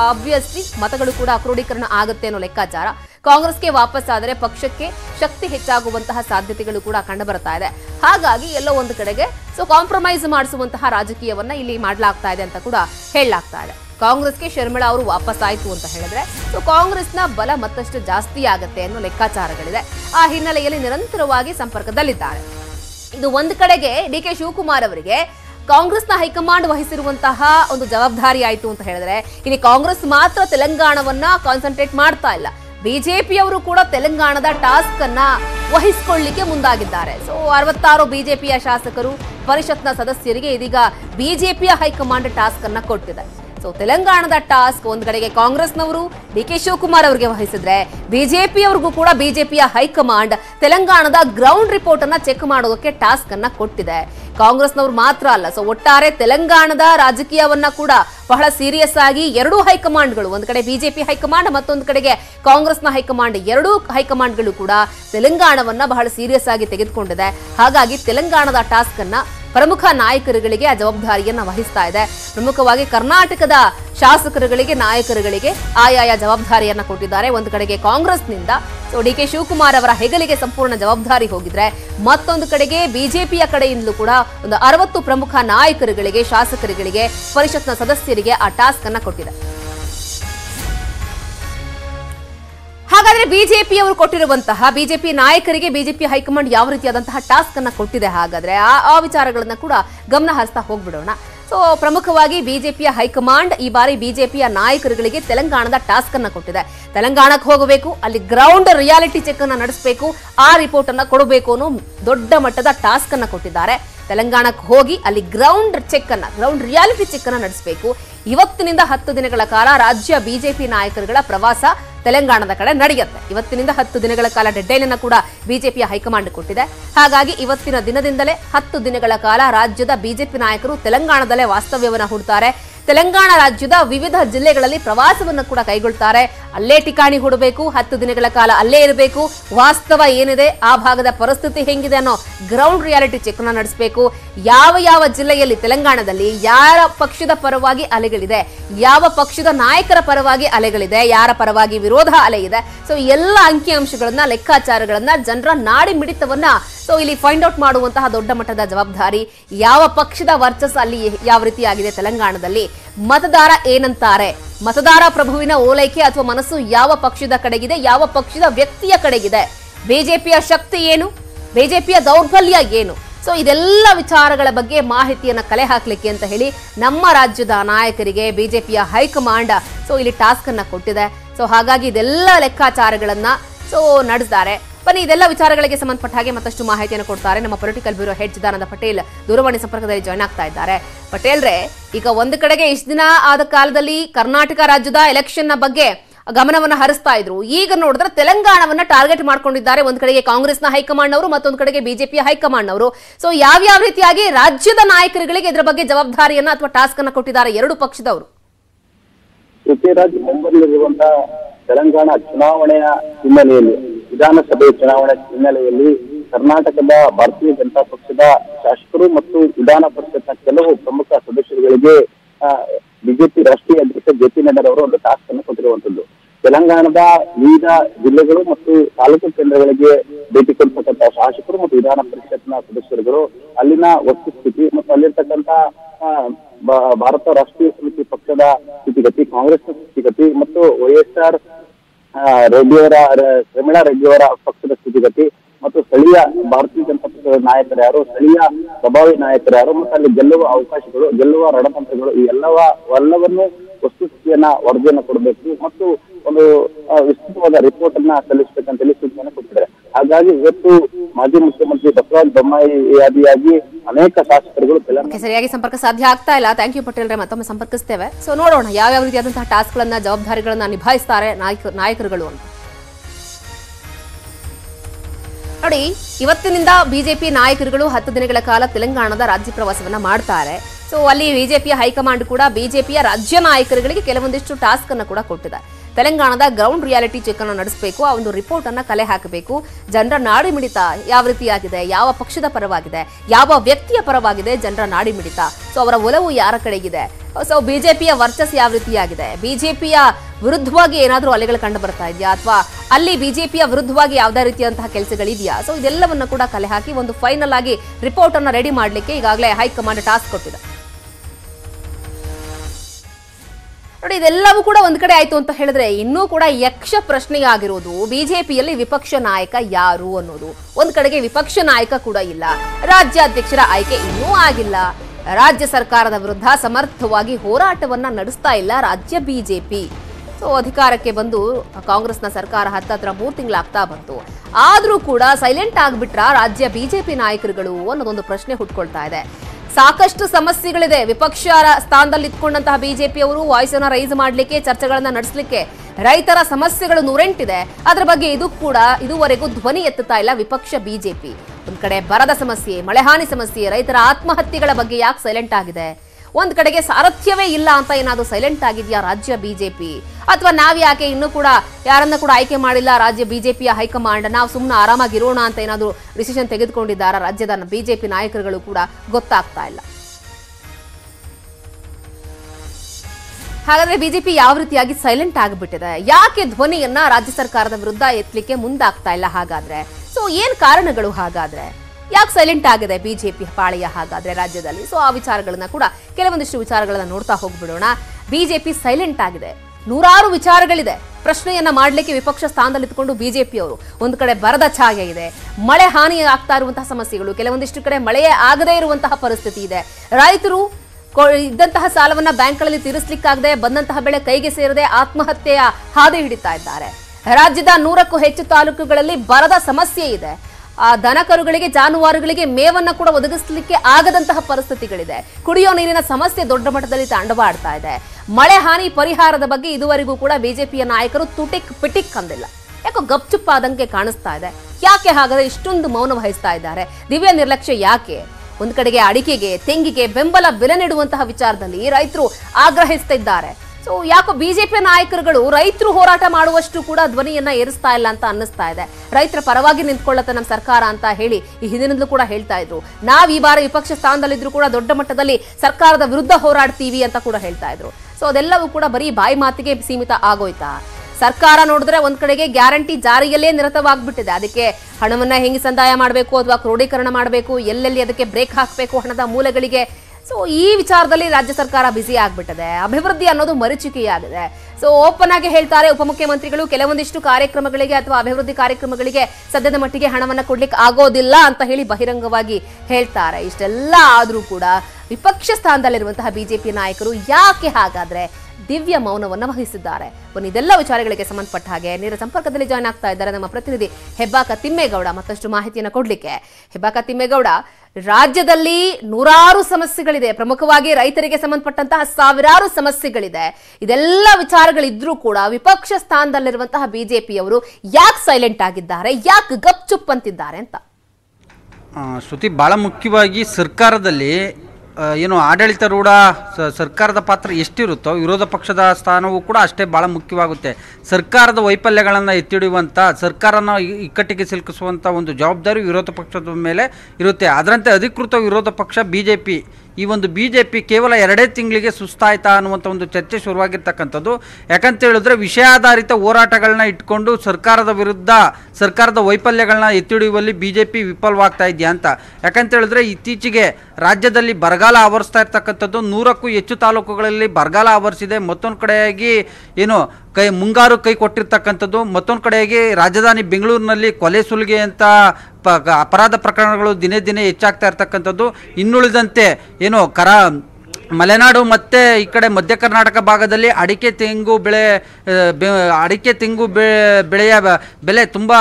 S1: ಆಬ್ವಿಯಸ್ಲಿ ಮತಗಳು ಕೂಡ ಕ್ರೋಢೀಕರಣ ಆಗುತ್ತೆ ಅನ್ನೋ ಲೆಕ್ಕಾಚಾರ. ಕಾಂಗ್ರೆಸ್ಗೆ ವಾಪಸ್ ಆದರೆ ಪಕ್ಷಕ್ಕೆ ಶಕ್ತಿ ಹೆಚ್ಚಾಗುವಂತಹ ಸಾಧ್ಯತೆಗಳು ಕೂಡ ಕಂಡು ಬರ್ತಾ ಇದೆ. ಹಾಗಾಗಿ ಎಲ್ಲೋ ಒಂದು ಕಡೆಗೆ ಸೊ ಕಾಂಪ್ರಮೈಸ್ ಮಾಡಿಸುವಂತಹ ರಾಜಕೀಯವನ್ನ ಇಲ್ಲಿ ಮಾಡಲಾಗ್ತಾ ಇದೆ ಅಂತ ಕೂಡ ಹೇಳಲಾಗ್ತಾ ಇದೆ. ಕಾಂಗ್ರೆಸ್ಗೆ ಶರ್ಮಿಳಾ ಅವರು ವಾಪಸ್ ಆಯಿತು ಅಂತ ಹೇಳಿದ್ರೆ ಸೊ ಕಾಂಗ್ರೆಸ್ನ ಬಲ ಮತ್ತಷ್ಟು ಜಾಸ್ತಿ ಆಗುತ್ತೆ ಅನ್ನೋ ಲೆಕ್ಕಾಚಾರಗಳಿದೆ. ಆ ಹಿನ್ನೆಲೆಯಲ್ಲಿ ನಿರಂತರವಾಗಿ ಸಂಪರ್ಕದಲ್ಲಿದ್ದಾರೆ. ಇದು ಒಂದು ಕಡೆಗೆ ಡಿ ಕೆ ಶಿವಕುಮಾರ್ ಅವರಿಗೆ ಕಾಂಗ್ರೆಸ್ನ ಹೈಕಮಾಂಡ್ ವಹಿಸಿರುವಂತಹ ಒಂದು ಜವಾಬ್ದಾರಿ ಆಯಿತು ಅಂತ ಹೇಳಿದ್ರೆ ಇಲ್ಲಿ ಕಾಂಗ್ರೆಸ್ ಮಾತ್ರ ತೆಲಂಗಾಣವನ್ನ ಕಾನ್ಸಂಟ್ರೇಟ್ ಮಾಡ್ತಾ ಇಲ್ಲ. ಬಿಜೆಪಿಯವರು ಕೂಡ ತೆಲಂಗಾಣದ ಟಾಸ್ಕ್ ಅನ್ನ ವಹಿಸಿಕೊಳ್ಳಿಕ್ಕೆ ಮುಂದಾಗಿದ್ದಾರೆ. ಸೊ ಅರವತ್ತಾರು ಬಿಜೆಪಿಯ ಶಾಸಕರು ಪರಿಷತ್ನ ಸದಸ್ಯರಿಗೆ ಇದೀಗ ಬಿಜೆಪಿಯ ಹೈಕಮಾಂಡ್ ಟಾಸ್ಕ್ ಅನ್ನ ಕೊಟ್ಟಿದೆ. ಸೊ ತೆಲಂಗಾಣದ ಟಾಸ್ಕ್ ಒಂದ್ ಕಡೆಗೆ ಕಾಂಗ್ರೆಸ್ನವರು ಡಿ ಕೆ ಶಿವಕುಮಾರ್ ಅವರಿಗೆ ವಹಿಸಿದ್ರೆ ಬಿಜೆಪಿಯವ್ರಿಗೂ ಕೂಡ ಬಿಜೆಪಿಯ ಹೈಕಮಾಂಡ್ ತೆಲಂಗಾಣದ ಗ್ರೌಂಡ್ ರಿಪೋರ್ಟ್ ಅನ್ನ ಚೆಕ್ ಮಾಡೋದಕ್ಕೆ ಟಾಸ್ಕ್ ಅನ್ನ ಕೊಟ್ಟಿದೆ. ಕಾಂಗ್ರೆಸ್ನವ್ರು ಮಾತ್ರ ಅಲ್ಲ ಸೊ ಒಟ್ಟಾರೆ ತೆಲಂಗಾಣದ ರಾಜಕೀಯವನ್ನ ಕೂಡ ಬಹಳ ಸೀರಿಯಸ್ ಆಗಿ ಎರಡೂ ಹೈಕಮಾಂಡ್ಗಳು ಒಂದ್ ಕಡೆ ಬಿಜೆಪಿ ಹೈಕಮಾಂಡ್ ಮತ್ತೊಂದು ಕಡೆಗೆ ಕಾಂಗ್ರೆಸ್ನ ಹೈಕಮಾಂಡ್ ಎರಡೂ ಹೈಕಮಾಂಡ್ಗಳು ಕೂಡ ತೆಲಂಗಾಣವನ್ನ ಬಹಳ ಸೀರಿಯಸ್ ಆಗಿ ತೆಗೆದುಕೊಂಡಿದೆ. ಹಾಗಾಗಿ ತೆಲಂಗಾಣದ ಟಾಸ್ಕ್ ಅನ್ನ ಪ್ರಮುಖ ನಾಯಕರುಗಳಿಗೆ ಆ ಜವಾಬ್ದಾರಿಯನ್ನ ವಹಿಸ್ತಾ ಇದೆ. ಪ್ರಮುಖವಾಗಿ ಕರ್ನಾಟಕದ ಶಾಸಕರುಗಳಿಗೆ, ನಾಯಕರುಗಳಿಗೆ ಆಯಾಯ ಜವಾಬ್ದಾರಿಯನ್ನ ಕೊಟ್ಟಿದ್ದಾರೆ. ಒಂದು ಕಡೆಗೆ ಕಾಂಗ್ರೆಸ್ನಿಂದ, ಸೊ ಡಿ ಕೆ ಶಿವಕುಮಾರ್ ಅವರ ಹೆಗಲಿಗೆ ಸಂಪೂರ್ಣ ಜವಾಬ್ದಾರಿ ಹೋಗಿದ್ರೆ, ಮತ್ತೊಂದು ಕಡೆಗೆ ಬಿಜೆಪಿಯ ಕಡೆಯಿಂದಲೂ ಕೂಡ ಒಂದು ಅರವತ್ತು ಪ್ರಮುಖ ನಾಯಕರುಗಳಿಗೆ, ಶಾಸಕರುಗಳಿಗೆ, ಪರಿಷತ್ನ ಸದಸ್ಯರಿಗೆ ಆ ಟಾಸ್ಕ್ ಅನ್ನ ಕೊಟ್ಟಿದೆ. ಹಾಗಾದ್ರೆ ಬಿಜೆಪಿ ಅವರು ಕೊಟ್ಟಿರುವಂತಹ, ಬಿಜೆಪಿ ನಾಯಕರಿಗೆ ಬಿಜೆಪಿ ಹೈಕಮಾಂಡ್ ಯಾವ ರೀತಿಯಾದಂತಹ ಟಾಸ್ಕ್ ಅನ್ನ ಕೊಟ್ಟಿದೆ ಹಾಗಾದ್ರೆ ಆ ಆ ವಿಚಾರಗಳನ್ನ ಕೂಡ ಗಮನ ಹರಿಸ್ತಾ ಹೋಗ್ಬಿಡೋಣ. ಸೊ ಪ್ರಮುಖವಾಗಿ ಬಿಜೆಪಿಯ ಹೈಕಮಾಂಡ್ ಈ ಬಾರಿ ಬಿಜೆಪಿಯ ನಾಯಕರುಗಳಿಗೆ ತೆಲಂಗಾಣದ ಟಾಸ್ಕ್ ಅನ್ನ ಕೊಟ್ಟಿದೆ. ತೆಲಂಗಾಣಕ್ಕೆ ಹೋಗಬೇಕು, ಅಲ್ಲಿ ಗ್ರೌಂಡ್ ರಿಯಾಲಿಟಿ ಚೆಕ್ ಅನ್ನ ನಡೆಸಬೇಕು, ಆ ರಿಪೋರ್ಟ್ ಅನ್ನ ಕೊಡಬೇಕು ಅನ್ನೋ ದೊಡ್ಡ ಮಟ್ಟದ ಟಾಸ್ಕ್ ಅನ್ನ ಕೊಟ್ಟಿದ್ದಾರೆ. ತೆಲಂಗಾಣಕ್ಕೆ ಹೋಗಿ ಅಲ್ಲಿ ಗ್ರೌಂಡ್ ಚೆಕ್ ಅನ್ನ ಗ್ರೌಂಡ್ ರಿಯಾಲಿಟಿ ಚೆಕ್ ಅನ್ನ ನಡೆಸಬೇಕು. ಇವತ್ತಿನಿಂದ ಹತ್ತು ದಿನಗಳ ಕಾಲ ರಾಜ್ಯ ಬಿಜೆಪಿ ನಾಯಕರುಗಳ ಪ್ರವಾಸ ತೆಲಂಗಾಣದ ಕಡೆ ನಡೆಯುತ್ತೆ. ಇವತ್ತಿನಿಂದ ಹತ್ತು ದಿನಗಳ ಕಾಲ ಡೆಡ್ಲೈನ್ ಅನ್ನು ಕೂಡ ಬಿಜೆಪಿಯ ಹೈಕಮಾಂಡ್ ಕೊಟ್ಟಿದೆ. ಹಾಗಾಗಿ ಇವತ್ತಿನ ದಿನದಿಂದಲೇ ಹತ್ತು ದಿನಗಳ ಕಾಲ ರಾಜ್ಯದ ಬಿಜೆಪಿ ನಾಯಕರು ತೆಲಂಗಾಣದಲ್ಲೇ ವಾಸ್ತವ್ಯವನ್ನು ಹೂಡ್ತಾರೆ. ತೆಲಂಗಾಣ ರಾಜ್ಯದ ವಿವಿಧ ಜಿಲ್ಲೆಗಳಲ್ಲಿ ಪ್ರವಾಸವನ್ನು ಕೂಡ ಕೈಗೊಳ್ತಾರೆ. ಅಲ್ಲೇ ಠಿಕಾಣಿ ಹೂಡಬೇಕು, ಹತ್ತು ದಿನಗಳ ಕಾಲ ಅಲ್ಲೇ ಇರಬೇಕು. ವಾಸ್ತವ ಏನಿದೆ, ಆ ಭಾಗದ ಪರಿಸ್ಥಿತಿ ಹೆಂಗಿದೆ ಅನ್ನೋ ಗ್ರೌಂಡ್ ರಿಯಾಲಿಟಿ ಚೆಕ್ನ ನಡೆಸಬೇಕು. ಯಾವ ಯಾವ ಜಿಲ್ಲೆಯಲ್ಲಿ ತೆಲಂಗಾಣದಲ್ಲಿ, ಯಾರ ಪಕ್ಷದ ಪರವಾಗಿ ಅಲೆಗಳಿದೆ, ಯಾವ ಪಕ್ಷದ ನಾಯಕರ ಪರವಾಗಿ ಅಲೆಗಳಿದೆ, ಯಾರ ಪರವಾಗಿ ವಿರೋಧ ಅಲೆ ಇದೆ. ಸೊ ಎಲ್ಲ ಅಂಕಿಅಂಶಗಳನ್ನ, ಲೆಕ್ಕಾಚಾರಗಳನ್ನ ಜನರ ನಾಡಿ ಮಿಡಿತವನ್ನ ಸೊ ಇಲ್ಲಿ ಫೈಂಡ್ ಔಟ್ ಮಾಡುವಂತಹ ದೊಡ್ಡ ಮಟ್ಟದ ಜವಾಬ್ದಾರಿ, ಯಾವ ಪಕ್ಷದ ವರ್ಚಸ್ ಅಲ್ಲಿ ಯಾವ ರೀತಿಯಾಗಿದೆ ತೆಲಂಗಾಣದಲ್ಲಿ ಮತದಾರ ಏನಂತಾರೆ? ಮತದಾರ ಪ್ರಭುವಿನ ಓಲೈಕೆ ಅಥವಾ ಮನಸ್ಸು ಯಾವ ಪಕ್ಷದ ಕಡೆಗಿದೆ? ಯಾವ ಪಕ್ಷದ ವ್ಯಕ್ತಿಯ ಕಡೆಗಿದೆ? ಬಿಜೆಪಿಯ ಶಕ್ತಿ ಏನು? ಬಿಜೆಪಿಯ ದೌರ್ಬಲ್ಯ ಏನು? ಸೊ ಇದೆಲ್ಲ ವಿಚಾರಗಳ ಬಗ್ಗೆ ಮಾಹಿತಿಯನ್ನು ಕಲೆ ಹಾಕಲಿಕ್ಕೆ ಅಂತ ಹೇಳಿ ನಮ್ಮ ರಾಜ್ಯದ ನಾಯಕರಿಗೆ ಬಿಜೆಪಿಯ ಹೈಕಮಾಂಡ್ ಸೊ ಇಲ್ಲಿ ಟಾಸ್ಕ್ ಅನ್ನ ಕೊಟ್ಟಿದೆ. ಸೊ ಹಾಗಾಗಿ ಇದೆಲ್ಲ ಲೆಕ್ಕಾಚಾರಗಳನ್ನ ಸೊ ನಡೆಸ್ತಾರೆ. ಬನ್ನಿ, ಇದೆಲ್ಲ ವಿಚಾರಗಳಿಗೆ ಸಂಬಂಧಪಟ್ಟ ಹಾಗೆ ಮತ್ತಷ್ಟು ಮಾಹಿತಿಯನ್ನು ಕೊಡ್ತಾರೆ ನಮ್ಮ political bureau head Chidananda Patel. ದೂರವಾಣಿ ಸಂಪರ್ಕದಲ್ಲಿ ಜಾಯ್ನ್ ಆಗ್ತಾ ಇದ್ದಾರೆ. ಪಟೇಲ್ರೆ, ಈಗ ಒಂದು ಕಡೆಗೆ ಇಷ್ಟು ದಿನ ಆದ ಕಾಲದಲ್ಲಿ ಕರ್ನಾಟಕ ರಾಜ್ಯದ ಎಲೆಕ್ಷನ್ನ ಬಗ್ಗೆ ಗಮನವನ್ನು ಹರಿಸ್ತಾ ಇದ್ರು. ಈಗ ನೋಡಿದ್ರೆ ತೆಲಂಗಾಣವನ್ನ ಟಾರ್ಗೆಟ್ ಮಾಡ್ಕೊಂಡಿದ್ದಾರೆ. ಒಂದ್ ಕಡೆಗೆ ಕಾಂಗ್ರೆಸ್ನ ಹೈಕಮಾಂಡ್ ಅವರು ಮತ್ತೊಂದು ಕಡೆಗೆ ಬಿಜೆಪಿಯ ಹೈಕಮಾಂಡ್ ಅವರು ಸೊ ಯಾವ್ಯಾವ ರೀತಿಯಾಗಿ ರಾಜ್ಯದ ನಾಯಕರುಗಳಿಗೆ ಇದರ ಬಗ್ಗೆ ಜವಾಬ್ದಾರಿಯನ್ನ ಅಥವಾ ಟಾಸ್ಕ್ ಅನ್ನ ಕೊಟ್ಟಿದ್ದಾರೆ ಎರಡು ಪಕ್ಷದವರು?
S6: ಪೃಥ್ವಿರಾಜ್ ತೆಲಂಗಾಣ ಚುನಾವಣೆಯ ಹಿನ್ನೆಲೆಯಲ್ಲಿ ವಿಧಾನಸಭೆ ಚುನಾವಣೆ ಹಿನ್ನೆಲೆಯಲ್ಲಿ ಕರ್ನಾಟಕದ ಭಾರತೀಯ ಜನತಾ ಪಕ್ಷದ ಶಾಸಕರು ಮತ್ತು ವಿಧಾನ ಪರಿಷತ್ನ ಕೆಲವು ಪ್ರಮುಖ ಸದಸ್ಯರುಗಳಿಗೆ ಬಿಜೆಪಿ ರಾಷ್ಟ್ರೀಯ ಅಧ್ಯಕ್ಷ ಜೆ ಪಿ ನಡ್ಡಾ ಅವರು ಒಂದು ಟಾಸ್ಕ್ ಅನ್ನು ಕೊಟ್ಟಿರುವಂತದ್ದು. ತೆಲಂಗಾಣದ ವಿವಿಧ ಜಿಲ್ಲೆಗಳು ಮತ್ತು ತಾಲೂಕು ಕೇಂದ್ರಗಳಿಗೆ ಭೇಟಿ ಕೊಡ್ತಕ್ಕಂತಹ ಶಾಸಕರು ಮತ್ತು ವಿಧಾನ ಪರಿಷತ್ನ ಸದಸ್ಯರುಗಳು ಅಲ್ಲಿನ ವಸ್ತುಸ್ಥಿತಿ ಮತ್ತು ಬ- ಭಾರತ ರಾಷ್ಟ್ರೀಯ ಸಮಿತಿ ಪಕ್ಷದ ಸ್ಥಿತಿಗತಿ, ಕಾಂಗ್ರೆಸ್ನ ಸ್ಥಿತಿಗತಿ ಮತ್ತು ವೈಎಸ್ಆರ್ ರೆಡ್ಡಿಯವರ ಶ್ರಮಿಳಾ ರೆಡ್ಡಿಯವರ ಪಕ್ಷದ ಸ್ಥಿತಿಗತಿ ಮತ್ತು ಸ್ಥಳೀಯ ಭಾರತೀಯ ಜನತಾ ಪಕ್ಷದ ನಾಯಕರು ಯಾರು, ಸ್ಥಳೀಯ ಪ್ರಭಾವಿ ನಾಯಕರು ಯಾರು, ಮತ್ತು ಅಲ್ಲಿ ಗೆಲ್ಲುವ ಅವಕಾಶಗಳು, ಗೆಲ್ಲುವ ರಣತಂತ್ರಗಳು, ಈ ಎಲ್ಲವ, ಎಲ್ಲವನ್ನೂ ವಸ್ತುಸ್ಥಿತಿಯನ್ನ ವರದಿಯನ್ನ ಕೊಡಬೇಕು. ಮತ್ತು ಒಂದು ವಿಸ್ತೃತವಾದ ರಿಪೋರ್ಟ್ ಅನ್ನ ಸಲ್ಲಿಸಬೇಕಂತ ಹೇಳಿ ಸೂಚನೆ ಕೊಟ್ಟಿದ್ದಾರೆ. ಹಾಗಾಗಿ ಇವತ್ತು ಮಾಜಿ ಮುಖ್ಯಮಂತ್ರಿ ಬಸವರಾಜ ಬೊಮ್ಮಾಯಿ ಆದಿಯಾಗಿ ಅನೇಕ ಶಾಸಕರುಗಳು
S1: ಸರಿಯಾಗಿ ಸಂಪರ್ಕ ಸಾಧ್ಯ ಆಗ್ತಾ ಇಲ್ಲ. ಥ್ಯಾಂಕ್ ಯು ಪಟೇಲ್ರೆ ಮತ್ತೊಮ್ಮೆ ಸಂಪರ್ಕಿಸ್ತೇವೆ. ಸೊ ನೋಡೋಣ ಯಾವ ಯಾವ ರೀತಿಯಾದಂತಹ ಟಾಸ್ಕ್ಗಳನ್ನ ಜವಾಬ್ದಾರಿಗಳನ್ನ ನಿಭಾಯಿಸ್ತಾರೆ ನಾಯಕ, ನಾಯಕರುಗಳು ಅಂತ. ನೋಡಿ, ಇವತ್ತಿನಿಂದ ಬಿಜೆಪಿ ನಾಯಕರುಗಳು ಹತ್ತು ದಿನಗಳ ಕಾಲ ತೆಲಂಗಾಣದ ರಾಜ್ಯ ಪ್ರವಾಸವನ್ನ ಮಾಡ್ತಾರೆ. ಸೊ ಅಲ್ಲಿ ಬಿಜೆಪಿಯ ಹೈಕಮಾಂಡ್ ಕೂಡ ಬಿಜೆಪಿಯ ರಾಜ್ಯ ನಾಯಕರುಗಳಿಗೆ ಕೆಲವೊಂದಿಷ್ಟು ಟಾಸ್ಕ್ ಅನ್ನು ಕೂಡ ಕೊಟ್ಟಿದೆ. ತೆಲಂಗಾಣದ ಗ್ರೌಂಡ್ ರಿಯಾಲಿಟಿ ಚೆಕ್ ಅನ್ನು ನಡೆಸಬೇಕು, ಆ ಒಂದು ರಿಪೋರ್ಟ್ ಅನ್ನು ಕಲೆ ಹಾಕಬೇಕು. ಜನರ ನಾಡಿ ಮಿಡಿತ ಯಾವ ರೀತಿಯಾಗಿದೆ, ಯಾವ ಪಕ್ಷದ ಪರವಾಗಿದೆ, ಯಾವ ವ್ಯಕ್ತಿಯ ಪರವಾಗಿದೆ ಜನರ ನಾಡಿ ಮಿಡಿತ. ಸೊ ಅವರ ಒಲವು ಯಾರ ಕಡೆಗಿದೆ ಸೊ ಬಿಜೆಪಿಯ ವರ್ಚಸ್ ಯಾವ ರೀತಿಯಾಗಿದೆ? ಬಿಜೆಪಿಯ ವಿರುದ್ಧವಾಗಿ ಏನಾದರೂ ಅಲೆಗಳು ಕಂಡು ಬರ್ತಾ ಇದೆಯಾ? ಅಥವಾ ಅಲ್ಲಿ ಬಿಜೆಪಿಯ ವಿರುದ್ಧವಾಗಿ ಯಾವುದೇ ರೀತಿಯಂತಹ ಕೆಲಸಗಳಿದೆಯಾ? ಸೊ ಇದೆಲ್ಲವನ್ನ ಕೂಡ ಕಲೆ ಹಾಕಿ ಒಂದು ಫೈನಲ್ ಆಗಿ ರಿಪೋರ್ಟ್ ಅನ್ನು ರೆಡಿ ಮಾಡಲಿಕ್ಕೆ ಈಗಾಗಲೇ ಹೈಕಮಾಂಡ್ ಟಾಸ್ಕ್ ಕೊಟ್ಟಿದೆ. ನೋಡಿ, ಇದೆಲ್ಲವೂ ಕೂಡ ಒಂದ್ ಕಡೆ ಆಯ್ತು ಅಂತ ಹೇಳಿದ್ರೆ ಇನ್ನೂ ಕೂಡ ಯಕ್ಷ ಪ್ರಶ್ನೆಯಾಗಿರೋದು ಬಿಜೆಪಿಯಲ್ಲಿ ವಿಪಕ್ಷ ನಾಯಕ ಯಾರು ಅನ್ನೋದು. ಒಂದ್ ಕಡೆಗೆ ವಿಪಕ್ಷ ನಾಯಕ ಕೂಡ ಇಲ್ಲ. ರಾಜ್ಯಾಧ್ಯಕ್ಷರ ಆಯ್ಕೆ ಇನ್ನೂ ಆಗಿಲ್ಲ. ರಾಜ್ಯ ಸರ್ಕಾರದ ವಿರುದ್ಧ ಸಮರ್ಥವಾಗಿ ಹೋರಾಟವನ್ನ ನಡೆಸ್ತಾ ಇಲ್ಲ ರಾಜ್ಯ ಬಿಜೆಪಿ. ಸೊ ಅಧಿಕಾರಕ್ಕೆ ಬಂದು ಕಾಂಗ್ರೆಸ್ನ ಸರ್ಕಾರ ಹತ್ತತ್ರ ಮೂರು ತಿಂಗಳಾಗ್ತಾ ಬಂತು. ಆದರೂ ಕೂಡ ಸೈಲೆಂಟ್ ಆಗ್ಬಿಟ್ರ ರಾಜ್ಯ ಬಿಜೆಪಿ ನಾಯಕರುಗಳು ಅನ್ನೋದೊಂದು ಪ್ರಶ್ನೆ ಹುಟ್ಕೊಳ್ತಾ ಇದೆ. ಸಾಕಷ್ಟು ಸಮಸ್ಯೆಗಳಿದೆ. ವಿಪಕ್ಷ ಸ್ಥಾನದಲ್ಲಿ ಇಟ್ಕೊಂಡಂತಹ ಬಿಜೆಪಿಯವರು ವಾಯ್ಸ್ ಅನ್ನ ರೈಸ್ ಮಾಡಲಿಕ್ಕೆ, ಚರ್ಚೆಗಳನ್ನು ನಡೆಸಲಿಕ್ಕೆ. ರೈತರ ಸಮಸ್ಯೆಗಳು ನೂರೆಂಟಿದೆ. ಅದರ ಬಗ್ಗೆ ಇದು ಕೂಡ ಇದುವರೆಗೂ ಧ್ವನಿ ಎತ್ತುತ್ತಾ ಇಲ್ಲ ವಿಪಕ್ಷ ಬಿಜೆಪಿ. ಒಂದ್ ಕಡೆ ಬರದ ಸಮಸ್ಯೆ, ಮಳೆಹಾನಿ ಸಮಸ್ಯೆ, ರೈತರ ಆತ್ಮಹತ್ಯೆಗಳ ಬಗ್ಗೆ ಯಾಕೆ ಸೈಲೆಂಟ್ ಆಗಿದೆ? ಒಂದ್ ಕಡೆಗೆ ಸಾರಥ್ಯವೇ ಇಲ್ಲ ಅಂತ ಏನಾದರೂ ಸೈಲೆಂಟ್ ಆಗಿದೆಯಾ ರಾಜ್ಯ ಬಿಜೆಪಿ? ಅಥವಾ ನಾವ್ ಯಾಕೆ ಇನ್ನೂ ಕೂಡ ಯಾರನ್ನ ಕೂಡ ಆಯ್ಕೆ ಮಾಡಿಲ್ಲ ರಾಜ್ಯ ಬಿಜೆಪಿಯ ಹೈಕಮಾಂಡ್? ನಾವು ಸುಮ್ಮನೆ ಆರಾಮಾಗಿರೋಣ ಅಂತ ಏನಾದ್ರು ಡಿಸಿಷನ್ ತೆಗೆದುಕೊಂಡಿದ್ದಾರಾ ರಾಜ್ಯದ ಬಿಜೆಪಿ ನಾಯಕರುಗಳು ಕೂಡ ಗೊತ್ತಾಗ್ತಾ ಇಲ್ಲ. ಹಾಗಾದ್ರೆ ಬಿಜೆಪಿ ಯಾವ ರೀತಿಯಾಗಿ ಸೈಲೆಂಟ್ ಆಗಿಬಿಟ್ಟಿದೆ? ಯಾಕೆ ಧ್ವನಿಯನ್ನ ರಾಜ್ಯ ಸರ್ಕಾರದ ವಿರುದ್ಧ ಎತ್ತಲಿಕ್ಕೆ ಮುಂದಾಗ್ತಾ ಇಲ್ಲ ಹಾಗಾದ್ರೆ? ಸೊ ಏನ್ ಕಾರಣಗಳು ಹಾಗಾದ್ರೆ? ಯಾಕೆ ಸೈಲೆಂಟ್ ಆಗಿದೆ ಬಿಜೆಪಿ ಪಾಳಿಯ ಹಾಗಾದ್ರೆ ರಾಜ್ಯದಲ್ಲಿ? ಸೊ ಆ ವಿಚಾರಗಳನ್ನ ಕೂಡ ಕೆಲವೊಂದಿಷ್ಟು ವಿಚಾರಗಳನ್ನ ನೋಡ್ತಾ ಹೋಗ್ಬಿಡೋಣ. ಬಿಜೆಪಿ ಸೈಲೆಂಟ್ ಆಗಿದೆ. ನೂರಾರು ವಿಚಾರಗಳಿದೆ. ಪ್ರಶ್ನೆಯನ್ನ ಮಾಡಲಿಕ್ಕೆ ವಿಪಕ್ಷ ಸ್ಥಾನದಲ್ಲಿ ಇದ್ಕೊಂಡು ಬಿಜೆಪಿಯವರು. ಒಂದು ಕಡೆ ಬರದ ಛಾಯೆ ಇದೆ. ಮಳೆ ಹಾನಿ ಆಗ್ತಾ ಇರುವಂತಹ ಸಮಸ್ಯೆಗಳು. ಕೆಲವೊಂದಿಷ್ಟು ಕಡೆ ಮಳೆಯೇ ಆಗದೇ ಇರುವಂತಹ ಪರಿಸ್ಥಿತಿ ಇದೆ. ರೈತರು ಇದ್ದಂತಹ ಸಾಲವನ್ನ ಬ್ಯಾಂಕ್ಗಳಲ್ಲಿ ತೀರಿಸಲಿಕ್ಕಾಗದೆ ಬಂದಂತಹ ಬೆಳೆ ಕೈಗೆ ಸೇರದೆ ಆತ್ಮಹತ್ಯೆಯ ಹಾದಿ ಹಿಡಿತಾ ಇದ್ದಾರೆ. ರಾಜ್ಯದ ನೂರಕ್ಕೂ ಹೆಚ್ಚು ತಾಲೂಕುಗಳಲ್ಲಿ ಬರದ ಸಮಸ್ಯೆ ಇದೆ. ಆ ದನಕರುಗಳಿಗೆ, ಜಾನುವಾರುಗಳಿಗೆ ಮೇವನ್ನ ಕೂಡ ಒದಗಿಸಲಿಕ್ಕೆ ಆಗದಂತಹ ಪರಿಸ್ಥಿತಿಗಳಿದೆ. ಕುಡಿಯೋ ನೀರಿನ ಸಮಸ್ಯೆ ದೊಡ್ಡ ಮಟ್ಟದಲ್ಲಿ ತಾಂಡವಾಡ್ತಾ ಇದೆ. ಮಳೆ ಹಾನಿ ಪರಿಹಾರದ ಬಗ್ಗೆ ಇದುವರೆಗೂ ಕೂಡ ಬಿಜೆಪಿಯ ನಾಯಕರು ತುಟಿಕ್ ಪಿಟಿಕ್ ಅಂದಿಲ್ಲ ಯಾಕೋ ಗಪ್ಚುಪ್ಪಾದಂಗೆ ಕಾಣಿಸ್ತಾ ಇದೆ. ಯಾಕೆ ಹಾಗಾದ್ರೆ ಇಷ್ಟೊಂದು ಮೌನ ವಹಿಸ್ತಾ ಇದ್ದಾರೆ. ದಿವ್ಯ ನಿರ್ಲಕ್ಷ್ಯ ಯಾಕೆ? ಒಂದ್ ಕಡೆಗೆ ಅಡಿಕೆಗೆ, ತೆಂಗಿಗೆ ಬೆಂಬಲ ಬೆಲೆ ನೀಡುವಂತಹ ವಿಚಾರದಲ್ಲಿ ರೈತರು ಆಗ್ರಹಿಸ್ತಿದ್ದಾರೆ. ಸೊ ಯಾಕೋ ಬಿಜೆಪಿ ನಾಯಕರುಗಳು ರೈತರು ಹೋರಾಟ ಮಾಡುವಷ್ಟು ಕೂಡ ಧ್ವನಿಯನ್ನ ಏರಿಸ್ತಾ ಇಲ್ಲ ಅಂತ ಅನ್ನಿಸ್ತಾ ಇದೆ. ರೈತರ ಪರವಾಗಿ ನಿಂತ್ಕೊಳ್ಳುತ್ತೆ ನಮ್ಮ ಸರ್ಕಾರ ಅಂತ ಹೇಳಿ ಈ ಹಿಂದಿನಿಂದಲೂ ಕೂಡ ಹೇಳ್ತಾ ಇದ್ರು. ನಾವು ಈ ಬಾರಿ ವಿಪಕ್ಷ ಸ್ಥಾನದಲ್ಲಿದ್ರು ಕೂಡ ದೊಡ್ಡ ಮಟ್ಟದಲ್ಲಿ ಸರ್ಕಾರದ ವಿರುದ್ಧ ಹೋರಾಡ್ತೀವಿ ಅಂತ ಕೂಡ ಹೇಳ್ತಾ ಇದ್ರು. ಸೊ ಅದೆಲ್ಲವೂ ಕೂಡ ಬರೀ ಬಾಯಿ ಮಾತಿಗೆ ಸೀಮಿತ ಆಗೋಯ್ತಾ? ಸರ್ಕಾರ ನೋಡಿದ್ರೆ ಒಂದ್ ಕಡೆಗೆ ಗ್ಯಾರಂಟಿ ಜಾರಿಯಲ್ಲೇ ನಿರತವಾಗ್ಬಿಟ್ಟಿದೆ. ಅದಕ್ಕೆ ಹಣವನ್ನ ಹೆಂಗೆ ಸಂದಾಯ ಮಾಡಬೇಕು ಅಥವಾ ಕ್ರೋಢೀಕರಣ ಮಾಡಬೇಕು, ಎಲ್ಲೆಲ್ಲಿ ಅದಕ್ಕೆ ಬ್ರೇಕ್ ಹಾಕಬೇಕು ಹಣದ ಮೂಲಗಳಿಗೆ. ಸೊ ಈ ವಿಚಾರದಲ್ಲಿ ರಾಜ್ಯ ಸರ್ಕಾರ ಬ್ಯುಸಿ ಆಗ್ಬಿಟ್ಟಿದೆ. ಅಭಿವೃದ್ಧಿ ಅನ್ನೋದು ಮರೀಚಿಕೆಯಾಗಿದೆ. ಸೊ ಓಪನ್ ಆಗಿ ಹೇಳ್ತಾರೆ ಉಪಮುಖ್ಯಮಂತ್ರಿಗಳು, ಕೆಲವೊಂದಿಷ್ಟು ಕಾರ್ಯಕ್ರಮಗಳಿಗೆ ಅಥವಾ ಅಭಿವೃದ್ಧಿ ಕಾರ್ಯಕ್ರಮಗಳಿಗೆ ಸದ್ಯದ ಮಟ್ಟಿಗೆ ಹಣವನ್ನ ಕೊಡ್ಲಿಕ್ಕೆ ಆಗೋದಿಲ್ಲ ಅಂತ ಹೇಳಿ ಬಹಿರಂಗವಾಗಿ ಹೇಳ್ತಾರೆ. ಇಷ್ಟೆಲ್ಲ ಆದರೂ ಕೂಡ ವಿಪಕ್ಷ ಸ್ಥಾನದಲ್ಲಿರುವಂತಹ ಬಿಜೆಪಿ ನಾಯಕರು ಯಾಕೆ ಹಾಗಾದ್ರೆ ದಿವ್ಯ ಮೌನವನ್ನು ವಹಿಸಿದ್ದಾರೆ. ಇದೆಲ್ಲ ವಿಚಾರಗಳಿಗೆ ಸಂಬಂಧಪಟ್ಟ ಹಾಗೆ ನೇರ ಸಂಪರ್ಕದಲ್ಲಿ ಜಾಯ್ನ್ ಆಗ್ತಾ ಇದ್ದಾರೆ ನಮ್ಮ ಪ್ರತಿನಿಧಿ ಹೆಬ್ಬಾಕ ತಿಮ್ಮೇಗೌಡ ಮತ್ತಷ್ಟು ಮಾಹಿತಿಯನ್ನು ಕೊಡ್ಲಿಕ್ಕೆ. ಹೆಬ್ಬಾಕ ತಿಮ್ಮೇಗೌಡ, ರಾಜ್ಯದಲ್ಲಿ ನೂರಾರು ಸಮಸ್ಯೆಗಳಿದೆ. ಪ್ರಮುಖವಾಗಿ ರೈತರಿಗೆ ಸಂಬಂಧಪಟ್ಟಂತಹ ಸಾವಿರಾರು ಸಮಸ್ಯೆಗಳಿದೆ. ಇದೆಲ್ಲ ವಿಚಾರಗಳಿದ್ರೂ ಕೂಡ ವಿಪಕ್ಷ ಸ್ಥಾನದಲ್ಲಿರುವಂತಹ ಬಿಜೆಪಿಯವರು ಯಾಕೆ ಸೈಲೆಂಟ್ ಆಗಿದ್ದಾರೆ? ಯಾಕೆ ಗಪ್ ಚುಪ್ ಅಂತಿದ್ದಾರೆ ಅಂತ?
S7: ಶ್ರುತಿ ಭಾಳ ಮುಖ್ಯವಾಗಿ ಸರ್ಕಾರದಲ್ಲಿ ಏನು ಆಡಳಿತಾರೂಢ ಸರ್ಕಾರದ ಪಾತ್ರ ಎಷ್ಟಿರುತ್ತೋ, ವಿರೋಧ ಪಕ್ಷದ ಸ್ಥಾನವೂ ಕೂಡ ಅಷ್ಟೇ ಭಾಳ ಮುಖ್ಯವಾಗುತ್ತೆ. ಸರ್ಕಾರದ ವೈಫಲ್ಯಗಳನ್ನು ಎತ್ತಿಡಿಯುವಂಥ ಸರ್ಕಾರನ ಇಕ್ಕಟ್ಟಿಗೆ ಸಿಲುಕಿಸುವಂಥ ಒಂದು ಜವಾಬ್ದಾರಿ ವಿರೋಧ ಪಕ್ಷದ ಮೇಲೆ ಇರುತ್ತೆ. ಅದರಂತೆ ಅಧಿಕೃತ ವಿರೋಧ ಪಕ್ಷ ಬಿ ಜೆ ಪಿ ಈ ಒಂದು ಬಿ ಜೆ ಪಿ ಕೇವಲ ಎರಡೇ ತಿಂಗಳಿಗೆ ಸುಸ್ತಾಯ್ತಾ ಅನ್ನುವಂಥ ಒಂದು ಚರ್ಚೆ ಶುರುವಾಗಿರ್ತಕ್ಕಂಥದ್ದು. ಯಾಕಂತ ಹೇಳಿದ್ರೆ ವಿಷಯಾಧಾರಿತ ಹೋರಾಟಗಳನ್ನ ಇಟ್ಕೊಂಡು ಸರ್ಕಾರದ ವಿರುದ್ಧ, ಸರ್ಕಾರದ ವೈಫಲ್ಯಗಳನ್ನ ಎತ್ತಿಡಿಯುವಲ್ಲಿ ಬಿ ಜೆ ಪಿ ವಿಫಲವಾಗ್ತಾ ಇದೆಯಾ ಅಂತ. ಯಾಕಂತ ಹೇಳಿದ್ರೆ ಇತ್ತೀಚೆಗೆ ರಾಜ್ಯದಲ್ಲಿ ಬರಗಾಲ ಆವರಿಸ್ತಾ ಇರ್ತಕ್ಕಂಥದ್ದು ನೂರಕ್ಕೂ ಹೆಚ್ಚು ತಾಲೂಕುಗಳಲ್ಲಿ ಬರಗಾಲ ಆವರಿಸಿದೆ. ಮತ್ತೊಂದು ಕಡೆಯಾಗಿ ಏನು ಕೈ ಮುಂಗಾರು ಕೈ ಕೊಟ್ಟಿರ್ತಕ್ಕಂಥದ್ದು, ಮತ್ತೊಂದು ಕಡೆಯಾಗಿ ರಾಜಧಾನಿ ಬೆಂಗಳೂರಿನಲ್ಲಿ ಕೊಲೆ ಸುಲಿಗೆ ಅಂತ ಪ ಅಪರಾಧ ಪ್ರಕರಣಗಳು ದಿನೇ ದಿನೇ ಹೆಚ್ಚಾಗ್ತಾ ಇರ್ತಕ್ಕಂಥದ್ದು. ಇನ್ನುಳಿದಂತೆ ಏನು ಕರ, ಮಲೆನಾಡು ಮತ್ತು ಈ ಕಡೆ ಮಧ್ಯ ಕರ್ನಾಟಕ ಭಾಗದಲ್ಲಿ ಅಡಿಕೆ ತೆಂಗು ಬೆಳೆ ಅಡಿಕೆ ತೆಂಗು ಬೆಳೆಯ ಬೆಲೆ ತುಂಬ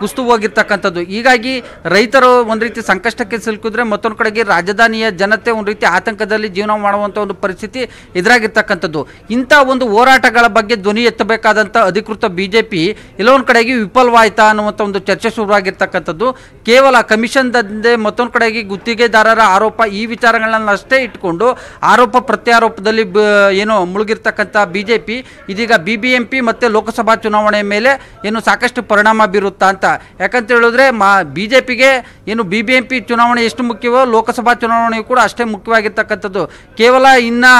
S7: ಕುಸಿದು ಹೋಗಿರ್ತಕ್ಕಂಥದ್ದು ಹೀಗಾಗಿ ರೈತರು ಒಂದು ರೀತಿ ಸಂಕಷ್ಟಕ್ಕೆ ಸಿಲುಕಿದ್ರೆ ಮತ್ತೊಂದು ಕಡೆಗೆ ರಾಜಧಾನಿಯ ಜನತೆ ಒಂದು ರೀತಿ ಆತಂಕದಲ್ಲಿ ಜೀವನ ಮಾಡುವಂಥ ಒಂದು ಪರಿಸ್ಥಿತಿ ಎದುರಾಗಿರ್ತಕ್ಕಂಥದ್ದು. ಇಂಥ ಒಂದು ಹೋರಾಟಗಳ ಬಗ್ಗೆ ಧ್ವನಿ ಎತ್ತಬೇಕಾದಂಥ ಅಧಿಕೃತ ಬಿ ಜೆ ಪಿ ಎಲ್ಲೊಂದು ಕಡೆಗೆ ವಿಫಲವಾಯ್ತಾ ಅನ್ನುವಂಥ ಒಂದು ಚರ್ಚೆ ಶುರುವಾಗಿರ್ತಕ್ಕಂಥದ್ದು. ಕೇವಲ ಕಮಿಷನ್ ದಂಧೆ ಮತ್ತೊಂದು ಕಡೆಗೆ ಗುತ್ತಿಗೆದಾರರ ಆರೋಪ ಈ ವಿಚಾರಗಳನ್ನ ಅಷ್ಟೇ ಇಟ್ಕೊಂಡು ಆರೋಪ ಪ್ರತ್ಯಾರೋಪದಲ್ಲಿ ಬ, ಏನು ಮುಳುಗಿರ್ತಕ್ಕಂಥ ಬಿ ಜೆ ಪಿ ಇದೀಗ ಬಿ ಬಿ ಎಂ ಪಿ ಮತ್ತು ಲೋಕಸಭಾ ಚುನಾವಣೆ ಮೇಲೆ ಏನು ಸಾಕಷ್ಟು ಪರಿಣಾಮ ಬೀರುತ್ತಾ ಅಂತ ಯಾಕಂತ ಹೇಳಿದ್ರೆ ಮಾ ಬಿ ಜೆ ಪಿಗೆ ಏನು ಬಿ ಬಿ ಎಂ ಪಿ ಚುನಾವಣೆ ಎಷ್ಟು ಮುಖ್ಯವೋ, ಲೋಕಸಭಾ ಚುನಾವಣೆಯು ಕೂಡ ಅಷ್ಟೇ ಮುಖ್ಯವಾಗಿರ್ತಕ್ಕಂಥದ್ದು. ಕೇವಲ ಇನ್ನು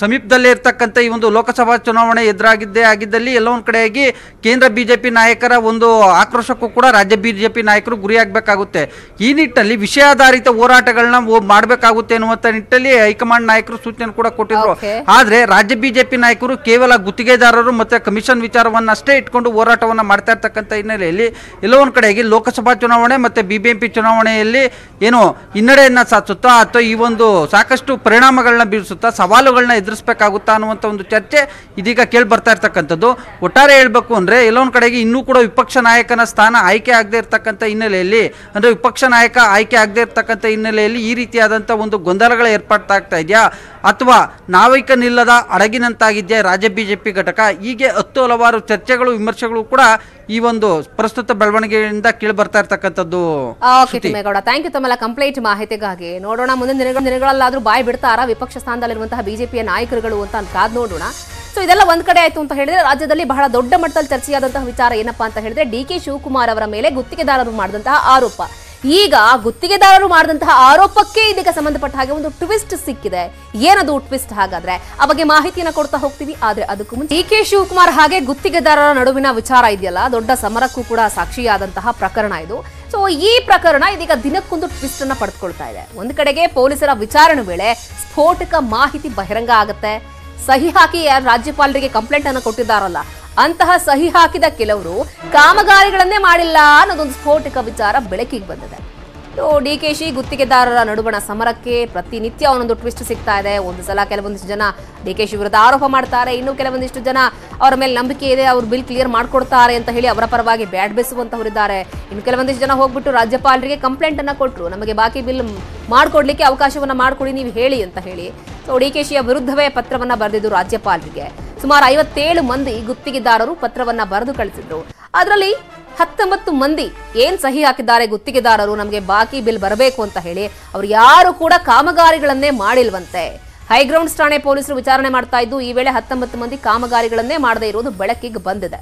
S7: ಸಮೀಪದಲ್ಲೇ ಇರ್ತಕ್ಕಂಥ ಈ ಒಂದು ಲೋಕಸಭಾ ಚುನಾವಣೆ ಎದುರಾಗಿದ್ದೇ ಆಗಿದ್ದಲ್ಲಿ ಎಲ್ಲೋ ಒಂದು ಕಡೆಯಾಗಿ ಕೇಂದ್ರ ಬಿಜೆಪಿ ನಾಯಕರ ಒಂದು ಆಕ್ರೋಶಕ್ಕೂ ಕೂಡ ರಾಜ್ಯ ಬಿಜೆಪಿ ನಾಯಕರು ಗುರಿಯಾಗಬೇಕಾಗುತ್ತೆ. ಈ ನಿಟ್ಟಲ್ಲಿ ವಿಷಯಾಧಾರಿತ ಹೋರಾಟಗಳನ್ನ ಮಾಡಬೇಕಾಗುತ್ತೆ ಅನ್ನುವಂಥ ನಿಟ್ಟಲ್ಲಿ ಹೈಕಮಾಂಡ್ ನಾಯಕರು ಸೂಚನೆ ಕೂಡ ಕೊಟ್ಟಿದ್ರು. ಆದರೆ ರಾಜ್ಯ ಬಿಜೆಪಿ ನಾಯಕರು ಕೇವಲ ಗುತ್ತಿಗೆದಾರರು ಮತ್ತೆ ಕಮಿಷನ್ ವಿಚಾರವನ್ನ ಅಷ್ಟೇ ಇಟ್ಕೊಂಡು ಹೋರಾಟವನ್ನ ಮಾಡ್ತಾ ಇರ್ತಕ್ಕಂಥ ಹಿನ್ನೆಲೆಯಲ್ಲಿ ಎಲ್ಲೋ ಕಡೆಯಾಗಿ ಲೋಕಸಭಾ ಚುನಾವಣೆ ಮತ್ತೆ ಬಿಬಿಎಂಪಿ ಚುನಾವಣೆಯಲ್ಲಿ ಏನು ಹಿನ್ನಡೆಯನ್ನು ಸಾಧಿಸುತ್ತಾ ಅಥವಾ ಈ ಒಂದು ಸಾಕಷ್ಟು ಪರಿಣಾಮಗಳನ್ನ ಬೀರಿಸುತ್ತಾ ಸವಾಲುಗಳನ್ನ ಎದುರಿಸಬೇಕಾಗುತ್ತಾ ಅನ್ನುವಂಥ ಒಂದು ಚರ್ಚೆ ಇದೀಗ ಕೇಳಿ ಬರ್ತಾ ಇರ್ತಕ್ಕಂಥದ್ದು. ಒಟ್ಟಾರೆ ಹೇಳಬೇಕು ಅಂದರೆ ಎಲ್ಲೊಂದು ಕಡೆಗೆ ಇನ್ನೂ ಕೂಡ ವಿಪಕ್ಷ ನಾಯಕನ ಸ್ಥಾನ ಆಯ್ಕೆ ಆಗದೆ ಇರ್ತಕ್ಕಂಥ ಹಿನ್ನೆಲೆಯಲ್ಲಿ ಅಂದರೆ ವಿಪಕ್ಷ ನಾಯಕ ಆಯ್ಕೆ ಆಗದೆ ಇರ್ತಕ್ಕಂಥ ಹಿನ್ನೆಲೆಯಲ್ಲಿ ಈ ರೀತಿಯಾದಂಥ ಒಂದು ಗೊಂದಲಗಳು ಏರ್ಪಡ್ತಾ ಇದೆಯಾ? ಅಥವಾ ನಾವಿಕ ನಿಲ್ಲದ ಅಡಗಿನಂತಾಗಿದೆಯಾ ರಾಜ್ಯ ಬಿಜೆಪಿ ಘಟಕ? ಹೀಗೆ ಹತ್ತು ಹಲವಾರು ಚರ್ಚೆಗಳು ವಿಮರ್ಶೆಗಳು ಕೂಡ ಈ ಒಂದು ಪ್ರಸ್ತುತ ಬೆಳವಣಿಗೆಯಿಂದ ಕೇಳಿ ಬರ್ತಾ ಇರ್ತಕ್ಕಂಥದ್ದು.
S1: ಥ್ಯಾಂಕ್ ಯು ತಮ್ಮಲ್ಲ ಕಂಪ್ಲೀಟ್ ಮಾಹಿತಿಗಾಗಿ. ನೋಡೋಣ ಮುಂದಿನ ದಿನಗಳ ದಿನಗಳಲ್ಲಾದ್ರೂ ಬಾಯಿ ಬಿಡ್ತಾರಾ ವಿಪಕ್ಷ ಸ್ಥಾನದಲ್ಲಿರುವಂತಹ ಬಿಜೆಪಿಯ ನಾಯಕರುಗಳು ಅಂತ ಕಾದ್ ನೋಡೋಣ. ಸೊ ಇದೆಲ್ಲ ಒಂದ್ ಕಡೆ ಆಯ್ತು ಅಂತ ಹೇಳಿದ್ರೆ ರಾಜ್ಯದಲ್ಲಿ ಬಹಳ ದೊಡ್ಡ ಮಟ್ಟದಲ್ಲಿ ಚರ್ಚೆಯಾದಂತಹ ವಿಚಾರ ಏನಪ್ಪಾ ಅಂತ ಹೇಳಿದ್ರೆ ಡಿ ಕೆ ಶಿವಕುಮಾರ್ ಅವರ ಮೇಲೆ ಗುತ್ತಿಗೆದಾರರು ಮಾಡಿದಂತಹ ಆರೋಪ. ಈಗ ಗುತ್ತಿಗೆದಾರರು ಮಾಡಿದಂತಹ ಆರೋಪಕ್ಕೆ ಇದೀಗ ಸಂಬಂಧಪಟ್ಟ ಹಾಗೆ ಒಂದು ಟ್ವಿಸ್ಟ್ ಸಿಕ್ಕಿದೆ. ಏನದು ಟ್ವಿಸ್ಟ್ ಹಾಗಾದ್ರೆ? ಆ ಬಗ್ಗೆ ಮಾಹಿತಿಯನ್ನ ಕೊಡ್ತಾ ಹೋಗ್ತೀವಿ, ಆದ್ರೆ ಅದಕ್ಕೂ ಮುಂಚೆ ಡಿ ಕೆ ಶಿವಕುಮಾರ್ ಹಾಗೆ ಗುತ್ತಿಗೆದಾರರ ನಡುವಿನ ವಿಚಾರ ಇದೆಯಲ್ಲ, ದೊಡ್ಡ ಸಮರಕ್ಕೂ ಕೂಡ ಸಾಕ್ಷಿಯಾದಂತಹ ಪ್ರಕರಣ ಇದು. ಈ ಪ್ರಕರಣ ಇದೀಗ ದಿನಕ್ಕೊಂದು ಟ್ವಿಸ್ಟ್ ಅನ್ನ ಪಡೆದುಕೊಳ್ತಾ ಇದೆ. ಒಂದು ಕಡೆಗೆ ಪೊಲೀಸರ ವಿಚಾರಣೆ ವೇಳೆ ಸ್ಫೋಟಕ ಮಾಹಿತಿ ಬಹಿರಂಗ ಆಗುತ್ತೆ. ಸಹಿ ಹಾಕಿ ರಾಜ್ಯಪಾಲರಿಗೆ ಕಂಪ್ಲೇಂಟ್ ಅನ್ನು ಕೊಟ್ಟಿದ್ದಾರಲ್ಲ, ಅಂತಹ ಸಹಿ ಹಾಕಿದ ಕೆಲವರು ಕಾಮಗಾರಿಗಳನ್ನೇ ಮಾಡಿಲ್ಲ ಅನ್ನೋದೊಂದು ಸ್ಫೋಟಕ ವಿಚಾರ ಬೆಳಕಿಗೆ ಬಂದಿದೆ. ಡಿ ಕೆ ಶಿ ಗುತ್ತಿಗೆದಾರರ ನಡುವಣ ಸಮರಕ್ಕೆ ಪ್ರತಿನಿತ್ಯ ಒಂದೊಂದು ಟ್ವಿಸ್ಟ್ ಸಿಗ್ತಾ ಇದೆ. ಒಂದು ಸಲ ಕೆಲವೊಂದಿಷ್ಟು ಜನ ಡಿ ಕೆ ಶಿ ವಿರುದ್ಧ ಆರೋಪ ಮಾಡ್ತಾರೆ. ಇನ್ನು ಕೆಲವೊಂದಿಷ್ಟು ಜನ ಅವರ ಮೇಲೆ ನಂಬಿಕೆ ಇದೆ. ಅವ್ರು ಬಿಲ್ ಕ್ಲಿಯರ್ ಮಾಡ್ಕೊಡ್ತಾರೆ ಅಂತ ಹೇಳಿ ಅವರ ಪರವಾಗಿ ಬ್ಯಾಡ್ ಬೆಸುವಂತವರಿದ್ದಾರೆ ಇನ್ನು ಕೆಲವೊಂದಿಷ್ಟು ಜನ ಹೋಗ್ಬಿಟ್ಟು ರಾಜ್ಯಪಾಲರಿಗೆ ಕಂಪ್ಲೇಂಟ್ ಅನ್ನ ಕೊಟ್ಟರು ನಮಗೆ ಬಾಕಿ ಬಿಲ್ ಮಾಡ್ಕೊಡ್ಲಿಕ್ಕೆ ಅವಕಾಶವನ್ನ ಮಾಡ್ಕೊಡಿ, ನೀವು ಹೇಳಿ ಅಂತ ಹೇಳಿ. ಸೊ ಡಿ ಕೆ ಶಿಯ ವಿರುದ್ಧವೇ ಪತ್ರವನ್ನ ಬರೆದಿದ್ದು ರಾಜ್ಯಪಾಲರಿಗೆ. ಸುಮಾರು ಐವತ್ತೇಳು ಮಂದಿ ಗುತ್ತಿಗೆದಾರರು ಪತ್ರವನ್ನ ಬರೆದು ಕಳಿಸಿದ್ರು. ಅದರಲ್ಲಿ ಹತ್ತೊಂಬತ್ತು ಮಂದಿ ಏನ್ ಸಹಿ ಹಾಕಿದ್ದಾರೆ ಗುತ್ತಿಗೆದಾರರು? ನಮಗೆ ಬಾಕಿ ಬಿಲ್ ಬರಬೇಕು ಅಂತ ಹೇಳಿ ಅವ್ರು ಯಾರು ಕೂಡ ಕಾಮಗಾರಿಗಳನ್ನೇ ಮಾಡಿಲ್ವಂತೆ. ಹೈಗ್ರೌಂಡ್ಸ್ ಠಾಣೆ ಪೊಲೀಸರು ವಿಚಾರಣೆ ಮಾಡ್ತಾ ಇದ್ದು, ಈ ವೇಳೆ ಹತ್ತೊಂಬತ್ತು ಮಂದಿ ಕಾಮಗಾರಿಗಳನ್ನೇ ಮಾಡದೇ ಇರುವುದು ಬೆಳಕಿಗೆ ಬಂದಿದೆ.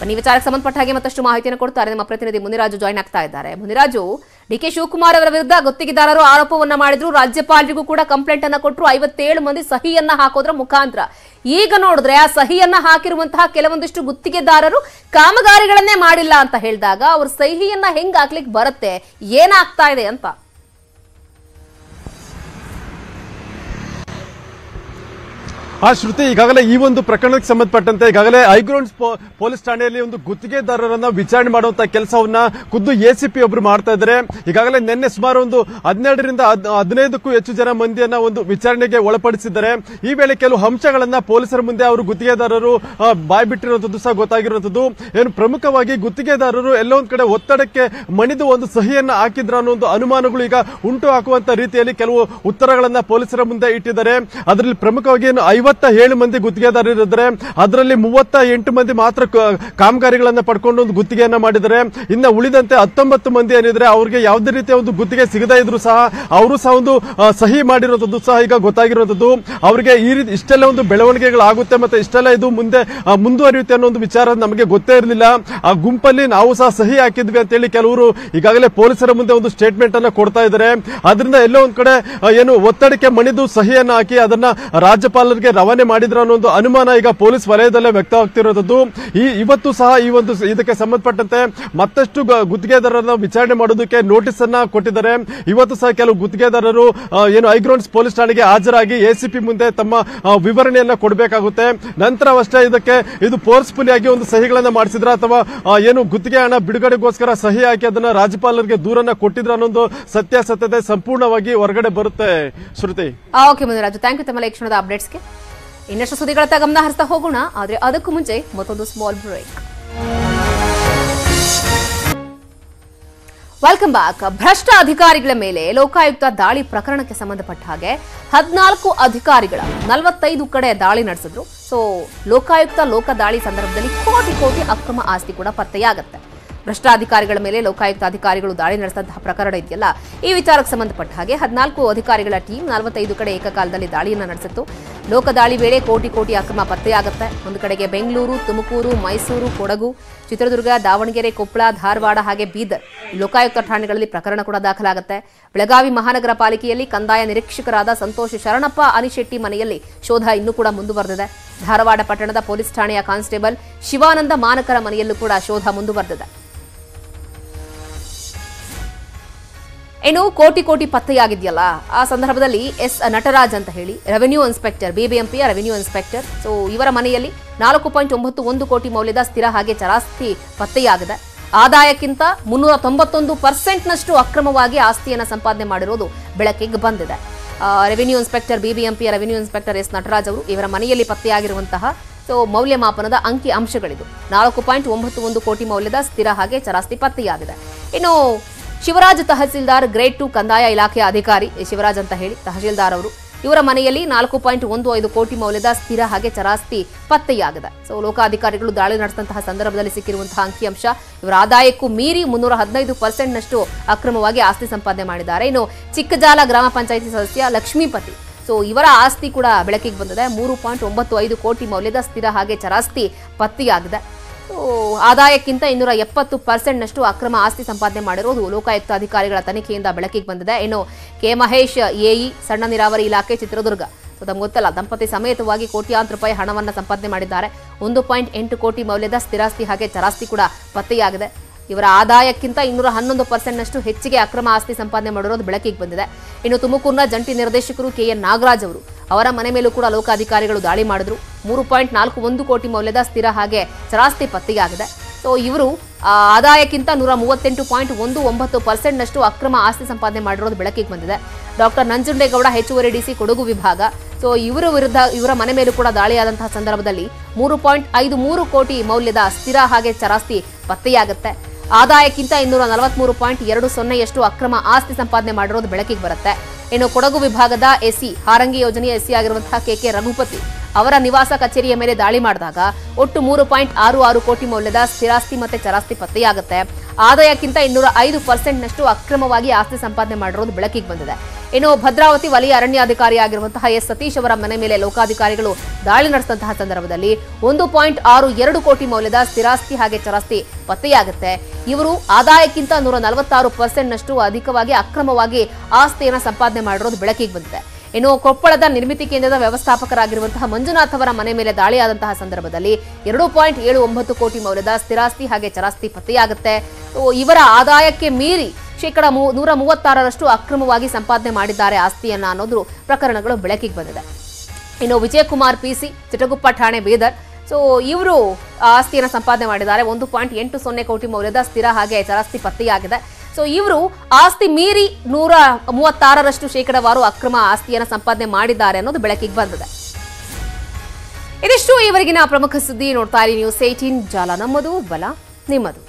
S1: ಬನ್ನಿ, ವಿಚಾರಕ್ಕೆ ಸಂಬಂಧಪಟ್ಟ ಹಾಗೆ ಮತ್ತಷ್ಟು ಮಾಹಿತಿಯನ್ನು ಕೊಡ್ತಾರೆ ನಮ್ಮ ಪ್ರತಿನಿಧಿ ಮುನಿರಾಜು. ಜಾಯ್ನ್ ಆಗ್ತಾ ಇದ್ದಾರೆ. ಮುನಿರಾಜು ಡಿ ಕೆ ಶಿವಕುಮಾರ್ ಅವರ ವಿರುದ್ಧ ಗುತ್ತಿಗೆದಾರರು ಆರೋಪವನ್ನ ಮಾಡಿದ್ರು. ರಾಜ್ಯಪಾಲರಿಗೂ ಕೂಡ ಕಂಪ್ಲೇಂಟ್ ಅನ್ನ ಕೊಟ್ಟರು ಐವತ್ತೇಳು ಮಂದಿ ಸಹಿಯನ್ನ ಹಾಕೋದ್ರ ಮುಖಾಂತರ. ಈಗ ನೋಡಿದ್ರೆ ಆ ಸಹಿಯನ್ನ ಹಾಕಿರುವಂತಹ ಕೆಲವೊಂದಿಷ್ಟು ಗುತ್ತಿಗೆದಾರರು ಕಾಮಗಾರಿಗಳನ್ನೇ ಮಾಡಿಲ್ಲ ಅಂತ ಹೇಳಿದಾಗ ಅವ್ರ ಸಹಿಯನ್ನ ಹೆಂಗ್ ಹಾಕ್ಲಿಕ್ಕೆ ಬರುತ್ತೆ? ಏನಾಗ್ತಾ ಇದೆ ಅಂತ.
S8: ಆ ಶ್ರುತಿ ಈಗಾಗಲೇ ಈ ಒಂದು ಪ್ರಕರಣಕ್ಕೆ ಸಂಬಂಧಪಟ್ಟಂತೆ ಈಗಾಗಲೇ ಹೈಗ್ರೌಂಡ್ ಪೊಲೀಸ್ ಠಾಣೆಯಲ್ಲಿ ಒಂದು ಗುತ್ತಿಗೆದಾರರನ್ನ ವಿಚಾರಣೆ ಮಾಡುವಂತ ಕೆಲಸವನ್ನ ಖುದ್ದು ಎಸಿಪಿ ಒಬ್ರು ಮಾಡ್ತಾ ಇದ್ದಾರೆ. ಈಗಾಗಲೇ ನಿನ್ನೆ ಸುಮಾರು ಒಂದು ಹದಿನೆರಡರಿಂದ ಹದ್- ಹದಿನೈದಕ್ಕೂ ಹೆಚ್ಚು ಜನ ಮಂದಿಯನ್ನ ಒಂದು ವಿಚಾರಣೆಗೆ ಒಳಪಡಿಸಿದ್ದಾರೆ. ಈ ವೇಳೆ ಕೆಲವು ಅಂಶಗಳನ್ನ ಪೊಲೀಸರ ಮುಂದೆ ಅವರು ಗುತ್ತಿಗೆದಾರರು ಬಾಯ್ ಬಿಟ್ಟಿರುವಂತದ್ದು ಸಹ ಗೊತ್ತಾಗಿರುವಂತದ್ದು ಏನು ಪ್ರಮುಖವಾಗಿ ಗುತ್ತಿಗೆದಾರರು ಎಲ್ಲೋ ಒಂದ್ ಕಡೆ ಒತ್ತಡಕ್ಕೆ ಮಣಿದು ಒಂದು ಸಹಿಯನ್ನ ಹಾಕಿದ್ರ ಅನ್ನೋ ಒಂದು ಅನುಮಾನಗಳು ಈಗ ಉಂಟು ಹಾಕುವಂತ ರೀತಿಯಲ್ಲಿ ಕೆಲವು ಉತ್ತರಗಳನ್ನ ಪೊಲೀಸರ ಮುಂದೆ ಇಟ್ಟಿದ್ದಾರೆ. ಅದರಲ್ಲಿ ಪ್ರಮುಖವಾಗಿ ಏನು ಏಳು ಮಂದಿ ಗುತ್ತಿಗೆದಾರರು ಇದ್ದಾರೆ ಅದರಲ್ಲಿ ಮೂವತ್ತ ಎಂಟು ಮಂದಿ ಮಾತ್ರ ಕಾಮಗಾರಿಗಳನ್ನು ಪಡ್ಕೊಂಡು ಒಂದು ಗುತ್ತಿಗೆಯನ್ನ ಮಾಡಿದರೆ, ಇನ್ನು ಉಳಿದಂತೆ ಹತ್ತೊಂಬತ್ತು ಮಂದಿ ಏನಿದ್ರೆ, ಅವ್ರಿಗೆ ಯಾವುದೇ ರೀತಿಯ ಒಂದು ಗುತ್ತಿಗೆ ಸಿಗದೇ ಇದ್ರು ಸಹ, ಅವರು ಸಹ ಒಂದು ಸಹಿ ಮಾಡಿರುವಂತದ್ದು ಸಹ ಈಗ ಗೊತ್ತಾಗಿರೋದು ಅವರಿಗೆ ಈ ರೀತಿ ಇಷ್ಟೆಲ್ಲ ಒಂದು ಬೆಳವಣಿಗೆಗಳಾಗುತ್ತೆ ಮತ್ತೆ ಇಷ್ಟೆಲ್ಲ ಇದು ಮುಂದೆ ಮುಂದುವರಿಯುತ್ತೆ ಅನ್ನೋ ಒಂದು ವಿಚಾರ ನಮಗೆ ಗೊತ್ತೇ ಇರಲಿಲ್ಲ. ಆ ಗುಂಪಲ್ಲಿ ನಾವು ಸಹ ಸಹಿ ಹಾಕಿದ್ವಿ ಅಂತ ಹೇಳಿ ಕೆಲವರು ಈಗಾಗಲೇ ಪೊಲೀಸರ ಮುಂದೆ ಒಂದು ಸ್ಟೇಟ್ಮೆಂಟ್ ಅನ್ನ ಕೊಡ್ತಾ ಇದ್ದಾರೆ. ಅದರಿಂದ ಎಲ್ಲೋ ಒಂದ್ ಕಡೆ ಏನು ಒತ್ತಡಕ್ಕೆ ಮಣಿದು ಸಹಿಯನ್ನ ಹಾಕಿ ಅದನ್ನ ರಾಜ್ಯಪಾಲರಿಗೆ ರವಾನೆ ಮಾಡಿದ್ರ ಅನ್ನೋ ಒಂದು ಅನುಮಾನ ಈಗ ಪೊಲೀಸ್ ವಲಯದಲ್ಲೇ ವ್ಯಕ್ತವಾಗ್ತಿರೋದು ಈ ಇವತ್ತು ಸಹ ಈ ಒಂದು ಇದಕ್ಕೆ ಸಂಬಂಧಪಟ್ಟಂತೆ ಮತ್ತಷ್ಟು ಗುತ್ತಿಗೆದಾರರನ್ನ ವಿಚಾರಣೆ ಮಾಡೋದಕ್ಕೆ ನೋಟಿಸ್ ಅನ್ನ ಕೊಟ್ಟಿದ್ದಾರೆ. ಇವತ್ತು ಸಹ ಕೆಲವು ಗುತ್ತಿಗೆದಾರರು ಏನು ಐಗ್ರೌಂಡ್ಸ್ ಪೊಲೀಸ್ ಠಾಣೆಗೆ ಹಾಜರಾಗಿ ಎಸಿಪಿ ಮುಂದೆ ತಮ್ಮ ವಿವರಣೆಯನ್ನ ಕೊಡಬೇಕಾಗುತ್ತೆ. ನಂತರವಷ್ಟೇ ಇದಕ್ಕೆ ಇದು ಫೋರ್ಸ್ಫುಲಿ ಆಗಿ ಒಂದು ಸಹಿಗಳನ್ನ ಮಾಡಿಸಿದ್ರ ಅಥವಾ ಏನು ಗುತ್ತಿಗೆ ಹಣ ಬಿಡುಗಡೆಗೋಸ್ಕರ ಸಹಿ ಹಾಕಿ ಅದನ್ನ ರಾಜ್ಯಪಾಲರಿಗೆ ದೂರನ್ನ ಕೊಟ್ಟಿದ್ರ ಅನ್ನೊಂದು ಸತ್ಯಾಸತ್ಯತೆ ಸಂಪೂರ್ಣವಾಗಿ ಹೊರಗಡೆ ಬರುತ್ತೆ. ಶ್ರುತಿ.
S1: ಓಕೆ ಥ್ಯಾಂಕ್ ಯು ತಮ್ಮ ಅಪ್ಡೇಟ್ಸ್ಗೆ ಇನ್ನಷ್ಟು ಸುದ್ದಿಗಳತ್ತ ಗಮನ ಹರಿಸ್ತಾ ಹೋಗೋಣ, ಆದ್ರೆ ಅದಕ್ಕೂ ಮುಂಚೆ ಮತ್ತೊಂದು ಸ್ಮಾಲ್ ಬ್ರೇಕ್ ವೆಲ್ಕಮ್ ಬ್ಯಾಕ್ ಭ್ರಷ್ಟ ಅಧಿಕಾರಿಗಳ ಮೇಲೆ ಲೋಕಾಯುಕ್ತ ದಾಳಿ ಪ್ರಕರಣಕ್ಕೆ ಸಂಬಂಧಪಟ್ಟ ಹಾಗೆ ಹದಿನಾಲ್ಕು ಅಧಿಕಾರಿಗಳ ನಲವತ್ತೈದು ಕಡೆ ದಾಳಿ ನಡೆಸಿದ್ರು. ಸೊ ಲೋಕಾಯುಕ್ತ ಲೋಕ ದಾಳಿ ಸಂದರ್ಭದಲ್ಲಿ ಕೋಟಿ ಕೋಟಿ ಅಕ್ರಮ ಆಸ್ತಿ ಕೂಡ ಪತ್ತೆಯಾಗುತ್ತೆ. ಭ್ರಷ್ಟಾಧಿಕಾರಿಗಳ ಮೇಲೆ ಲೋಕಾಯುಕ್ತ ಅಧಿಕಾರಿಗಳು ದಾಳಿ ನಡೆಸಿದಂತಹ ಪ್ರಕರಣ ಇದೆಯಲ್ಲ, ಈ ವಿಚಾರಕ್ಕೆ ಸಂಬಂಧಪಟ್ಟ ಹಾಗೆ ಹದಿನಾಲ್ಕು ಅಧಿಕಾರಿಗಳ ಟೀಮ್ ನಲವತ್ತೈದು ಕಡೆ ಏಕಕಾಲದಲ್ಲಿ ದಾಳಿಯನ್ನು ನಡೆಸಿತ್ತು. ಲೋಕ ದಾಳಿ ವೇಳೆ ಕೋಟಿ ಕೋಟಿ ಅಕ್ರಮ ಪತ್ತೆಯಾಗುತ್ತೆ. ಒಂದು ಕಡೆಗೆ ಬೆಂಗಳೂರು, ತುಮಕೂರು, ಮೈಸೂರು, ಕೊಡಗು, ಚಿತ್ರದುರ್ಗ, ದಾವಣಗೆರೆ, ಕೊಪ್ಪಳ, ಧಾರವಾಡ ಹಾಗೆ ಬೀದರ್ ಲೋಕಾಯುಕ್ತ ಠಾಣೆಗಳಲ್ಲಿ ಪ್ರಕರಣ ಕೂಡ ದಾಖಲಾಗುತ್ತೆ. ಬೆಳಗಾವಿ ಮಹಾನಗರ ಪಾಲಿಕೆಯಲ್ಲಿ ಕಂದಾಯ ನಿರೀಕ್ಷಕರಾದ ಸಂತೋಷ್ ಶರಣಪ್ಪ ಅನಿಶೆಟ್ಟಿ ಮನೆಯಲ್ಲಿ ಶೋಧ ಇನ್ನೂ ಕೂಡ ಮುಂದುವರೆದಿದೆ. ಧಾರವಾಡ ಪಟ್ಟಣದ ಪೊಲೀಸ್ ಠಾಣೆಯ ಕಾನ್ಸ್ಟೇಬಲ್ ಶಿವಾನಂದ ಮಾನಕರ ಮನೆಯಲ್ಲೂ ಕೂಡ ಶೋಧ ಮುಂದುವರೆದಿದೆ. ಇನ್ನು ಕೋಟಿ ಕೋಟಿ ಪತ್ತೆಯಾಗಿದೆಯಲ್ಲ? ಆ ಸಂದರ್ಭದಲ್ಲಿ ಎಸ್ ನಟರಾಜ್ ಅಂತ ಹೇಳಿ ರೆವೆನ್ಯೂ ಇನ್ಸ್ಪೆಕ್ಟರ್ ಬಿಬಿಎಂಪಿಯ ರೆವೆನ್ಯೂ ಇನ್ಸ್ಪೆಕ್ಟರ್ ಸೊ ಇವರ ಮನೆಯಲ್ಲಿ ನಾಲ್ಕು ಪಾಯಿಂಟ್ ಒಂಬತ್ತು ಒಂದು ಕೋಟಿ ಮೌಲ್ಯದ ಸ್ಥಿರ ಹಾಗೆ ಚರಾಸ್ತಿ ಪತ್ತೆಯಾಗಿದೆ. ಆದಾಯಕ್ಕಿಂತ ಮುನ್ನೂರ ತೊಂಬತ್ತೊಂದು ಪರ್ಸೆಂಟ್ನಷ್ಟು ಅಕ್ರಮವಾಗಿ ಆಸ್ತಿಯನ್ನು ಸಂಪಾದನೆ ಮಾಡಿರೋದು ಬೆಳಕಿಗೆ ಬಂದಿದೆ. ರೆವೆನ್ಯೂ ಇನ್ಸ್ಪೆಕ್ಟರ್ ಬಿಬಿಎಂಪಿಯ ರೆವೆನ್ಯೂ ಇನ್ಸ್ಪೆಕ್ಟರ್ ಎಸ್ ನಟರಾಜ್ ಅವರು ಇವರ ಮನೆಯಲ್ಲಿ ಪತ್ತೆಯಾಗಿರುವಂತಹ ಸೊ ಮೌಲ್ಯಮಾಪನದ ಅಂಕಿ ಅಂಶಗಳಿದು. ನಾಲ್ಕು ಪಾಯಿಂಟ್ ಒಂಬತ್ತು ಒಂದು ಕೋಟಿ ಮೌಲ್ಯದ ಸ್ಥಿರ ಹಾಗೆ ಚರಾಸ್ತಿ ಪತ್ತೆಯಾಗಿದೆ. ಇನ್ನು ಶಿವರಾಜ್ ತಹಸೀಲ್ದಾರ್ ಗ್ರೇಡ್ ಟು ಕಂದಾಯ ಇಲಾಖೆಯ ಅಧಿಕಾರಿ ಶಿವರಾಜ್ ಅಂತ ಹೇಳಿ ತಹಶೀಲ್ದಾರ್ ಅವರು. ಇವರ ಮನೆಯಲ್ಲಿ ನಾಲ್ಕು ಪಾಯಿಂಟ್ ಒಂದು ಐದು ಕೋಟಿ ಮೌಲ್ಯದ ಸ್ಥಿರ ಹಾಗೆ ಚರಾಸ್ತಿ ಪತ್ತೆಯಾಗಿದೆ. ಸೊ, ಲೋಕಾಧಿಕಾರಿಗಳು ದಾಳಿ ನಡೆಸಿದಂತಹ ಸಂದರ್ಭದಲ್ಲಿ ಸಿಕ್ಕಿರುವಂತಹ ಅಂಕಿಅಂಶ ಇವರ ಆದಾಯಕ್ಕೂ ಮೀರಿ ಮುನ್ನೂರ ಹದಿನೈದು ಪರ್ಸೆಂಟ್ನಷ್ಟು ಅಕ್ರಮವಾಗಿ ಆಸ್ತಿ ಸಂಪಾದನೆ ಮಾಡಿದ್ದಾರೆ. ಇನ್ನು ಚಿಕ್ಕಜಾಲ ಗ್ರಾಮ ಪಂಚಾಯಿತಿ ಸದಸ್ಯ ಲಕ್ಷ್ಮೀಪತಿ. ಸೊ, ಇವರ ಆಸ್ತಿ ಕೂಡ ಬೆಳಕಿಗೆ ಬಂದಿದೆ. ಮೂರು ಪಾಯಿಂಟ್ ಒಂಬತ್ತು ಐದು ಕೋಟಿ ಮೌಲ್ಯದ ಸ್ಥಿರ ಹಾಗೆ ಚರಾಸ್ತಿ ಪತ್ತೆಯಾಗಿದೆ. ಆದಾಯಕ್ಕಿಂತ ಇನ್ನೂರ ಎಪ್ಪತ್ತು ಪರ್ಸೆಂಟ್ನಷ್ಟು ಅಕ್ರಮ ಆಸ್ತಿ ಸಂಪಾದನೆ ಮಾಡಿರುವುದು ಲೋಕಾಯುಕ್ತ ಅಧಿಕಾರಿಗಳ ತನಿಖೆಯಿಂದ ಬೆಳಕಿಗೆ ಬಂದಿದೆ. ಇನ್ನು ಕೆ ಮಹೇಶ್, ಎಇ, ಸಣ್ಣ ನೀರಾವರಿ ಇಲಾಖೆ ಚಿತ್ರದುರ್ಗ. ಸೊ ಗೊತ್ತಲ್ಲ, ದಂಪತಿ ಸಮೇತವಾಗಿ ಕೋಟ್ಯಾಂತರ ರೂಪಾಯಿ ಹಣವನ್ನು ಸಂಪಾದನೆ ಮಾಡಿದ್ದಾರೆ. ಒಂದು ಪಾಯಿಂಟ್ ಎಂಟು ಕೋಟಿ ಮೌಲ್ಯದ ಸ್ಥಿರಾಸ್ತಿ ಹಾಗೆ ಚರಾಸ್ತಿ ಕೂಡ ಪತ್ತೆಯಾಗಿದೆ. ಇವರ ಆದಾಯಕ್ಕಿಂತ ಇನ್ನೂರ ಹನ್ನೊಂದು ಪರ್ಸೆಂಟ್ನಷ್ಟು ಹೆಚ್ಚಿಗೆ ಅಕ್ರಮ ಆಸ್ತಿ ಸಂಪಾದನೆ ಮಾಡಿರೋದು ಬೆಳಕಿಗೆ ಬಂದಿದೆ. ಇನ್ನು ತುಮಕೂರಿನ ಜಂಟಿ ನಿರ್ದೇಶಕರು ಕೆ ಎನ್ ನಾಗರಾಜ್ ಅವರು ಅವರ ಮನೆ ಮೇಲೂ ಕೂಡ ಲೋಕಾಧಿಕಾರಿಗಳು ದಾಳಿ ಮಾಡಿದ್ರು. ಮೂರು ಪಾಯಿಂಟ್ ನಾಲ್ಕು ಒಂದು ಕೋಟಿ ಮೌಲ್ಯದ ಸ್ಥಿರ ಹಾಗೆ ಚರಾಸ್ತಿ ಪತ್ತೆಯಾಗಿದೆ ಸೊ ಇವರು ಆದಾಯಕ್ಕಿಂತ ನೂರ ಮೂವತ್ತೆಂಟು ಪಾಯಿಂಟ್ ಒಂದು ಒಂಬತ್ತು ಪರ್ಸೆಂಟ್ನಷ್ಟು ಅಕ್ರಮ ಆಸ್ತಿ ಸಂಪಾದನೆ ಮಾಡಿರೋದು ಬೆಳಕಿಗೆ ಬಂದಿದೆ. ಡಾಕ್ಟರ್ ನಂಜುಂಡೇಗೌಡ ಹೆಚ್ಚುವರಿ ಡಿಸಿ ಕೊಡಗು ವಿಭಾಗ. ಸೊ ಇವರ ವಿರುದ್ಧ ಇವರ ಮನೆ ಮೇಲೂ ಕೂಡ ದಾಳಿಯಾದಂತಹ ಸಂದರ್ಭದಲ್ಲಿ ಮೂರು ಪಾಯಿಂಟ್ ಐದು ಮೂರು ಕೋಟಿ ಮೌಲ್ಯದ ಸ್ಥಿರ ಹಾಗೆ ಚರಾಸ್ತಿ ಪತ್ತೆಯಾಗುತ್ತೆ. ಆದಾಯಕ್ಕಿಂತ ಇನ್ನೂರ ನಲವತ್ಮೂರು ಪಾಯಿಂಟ್ ಎರಡು ಸೊನ್ನೆಯಷ್ಟು ಅಕ್ರಮ ಆಸ್ತಿ ಸಂಪಾದನೆ ಮಾಡಿರೋದು ಬೆಳಕಿಗೆ ಬರುತ್ತೆ. ಇನ್ನು ಕೊಡಗು ವಿಭಾಗದ ಎಸಿ ಹಾರಂಗಿ ಯೋಜನೆಯ ಎಸಿ ಆಗಿರುವಂತಹ ಕೆಕೆ ರಘುಪತಿ ಅವರ ನಿವಾಸ ಕಚೇರಿಯ ಮೇಲೆ ದಾಳಿ ಮಾಡಿದಾಗ ಒಟ್ಟು ಮೂರು ಪಾಯಿಂಟ್ ಆರು ಆರು ಕೋಟಿ ಮೌಲ್ಯದ ಸ್ಥಿರಾಸ್ತಿ ಮತ್ತೆ ಚರಾಸ್ತಿ ಪತ್ತೆಯಾಗುತ್ತೆ. ಆದಾಯಕ್ಕಿಂತ ಇನ್ನೂರ ಐದು ಪರ್ಸೆಂಟ್ನಷ್ಟು ಅಕ್ರಮವಾಗಿ ಆಸ್ತಿ ಸಂಪಾದನೆ ಮಾಡಿರೋದು ಬೆಳಕಿಗೆ ಬಂದಿದೆ. ಇನ್ನು ಭದ್ರಾವತಿ ವಲಯ ಅರಣ್ಯಾಧಿಕಾರಿ ಆಗಿರುವಂತಹ ಎಸ್ ಸತೀಶ್ ಅವರ ಮನೆ ಮೇಲೆ ಲೋಕಾಧಿಕಾರಿಗಳು ದಾಳಿ ನಡೆಸಿದಂತಹ ಸಂದರ್ಭದಲ್ಲಿ ಒಂದು ಪಾಯಿಂಟ್ ಆರು ಎರಡು ಕೋಟಿ ಮೌಲ್ಯದ ಸ್ಥಿರಾಸ್ತಿ ಹಾಗೆ ಚರಾಸ್ತಿ ಪತ್ತೆಯಾಗುತ್ತೆ. ಇವರು ಆದಾಯಕ್ಕಿಂತ ನೂರ ನಲವತ್ತಾರು ಪರ್ಸೆಂಟ್ನಷ್ಟು ಅಧಿಕವಾಗಿ ಅಕ್ರಮವಾಗಿ ಆಸ್ತಿಯನ್ನು ಸಂಪಾದನೆ ಮಾಡಿರೋದು ಬೆಳಕಿಗೆ ಬಂದಿದೆ. ಇನ್ನು ಕೊಪ್ಪಳದ ನಿರ್ಮಿತಿ ಕೇಂದ್ರದ ವ್ಯವಸ್ಥಾಪಕರಾಗಿರುವಂತಹ ಮಂಜುನಾಥ್ ಅವರ ಮನೆ ಮೇಲೆ ದಾಳಿಯಾದಂತಹ ಸಂದರ್ಭದಲ್ಲಿ ಎರಡು ಪಾಯಿಂಟ್ ಏಳು ಒಂಬತ್ತು ಕೋಟಿ ಮೌಲ್ಯದ ಸ್ಥಿರಾಸ್ತಿ ಹಾಗೆ ಚರಾಸ್ತಿ ಪತ್ತೆಯಾಗುತ್ತೆ. ಇವರ ಆದಾಯಕ್ಕೆ ಮೀರಿ ಶೇಕಡ ಮೂ- ನೂರ ಮೂವತ್ತಾರರಷ್ಟು ಅಕ್ರಮವಾಗಿ ಸಂಪಾದನೆ ಮಾಡಿದ್ದಾರೆ ಆಸ್ತಿಯನ್ನ ಅನ್ನೋದು ಪ್ರಕರಣಗಳು ಬೆಳಕಿಗೆ ಬಂದಿದೆ. ಇನ್ನು ವಿಜಯಕುಮಾರ್ ಪಿ ಸಿ ಚಿಟಗುಪ್ಪ ಠಾಣೆ ಬೀದರ್, ಸೊ, ಇವರು ಆಸ್ತಿಯನ್ನು ಸಂಪಾದನೆ ಮಾಡಿದ್ದಾರೆ. ಒಂದು ಪಾಯಿಂಟ್ ಎಂಟು ಸೊನ್ನೆ ಕೋಟಿ ಮೌಲ್ಯದ ಸ್ಥಿರ ಹಾಗೆ ಚರಾಸ್ತಿ ಪತ್ತೆಯಾಗಿದೆ. ಸೊ ಇವರು ಆಸ್ತಿ ಮೀರಿ ನೂರ ಮೂವತ್ತಾರರಷ್ಟು ಶೇಕಡವಾರು ಅಕ್ರಮ ಆಸ್ತಿಯನ್ನು ಸಂಪಾದನೆ ಮಾಡಿದ್ದಾರೆ ಅನ್ನೋದು ಬೆಳಕಿಗೆ ಬಂದಿದೆ. ಇದಿಷ್ಟು ಇವರಿಗಿನ ಪ್ರಮುಖ ಸುದ್ದಿ ನೋಡ್ತಾ ಇರಿ. ನ್ಯೂಸ್ ಏಟೀನ್ ಜಾಲ ನಮ್ಮದು, ಬಲ ನಿಮ್ಮದು.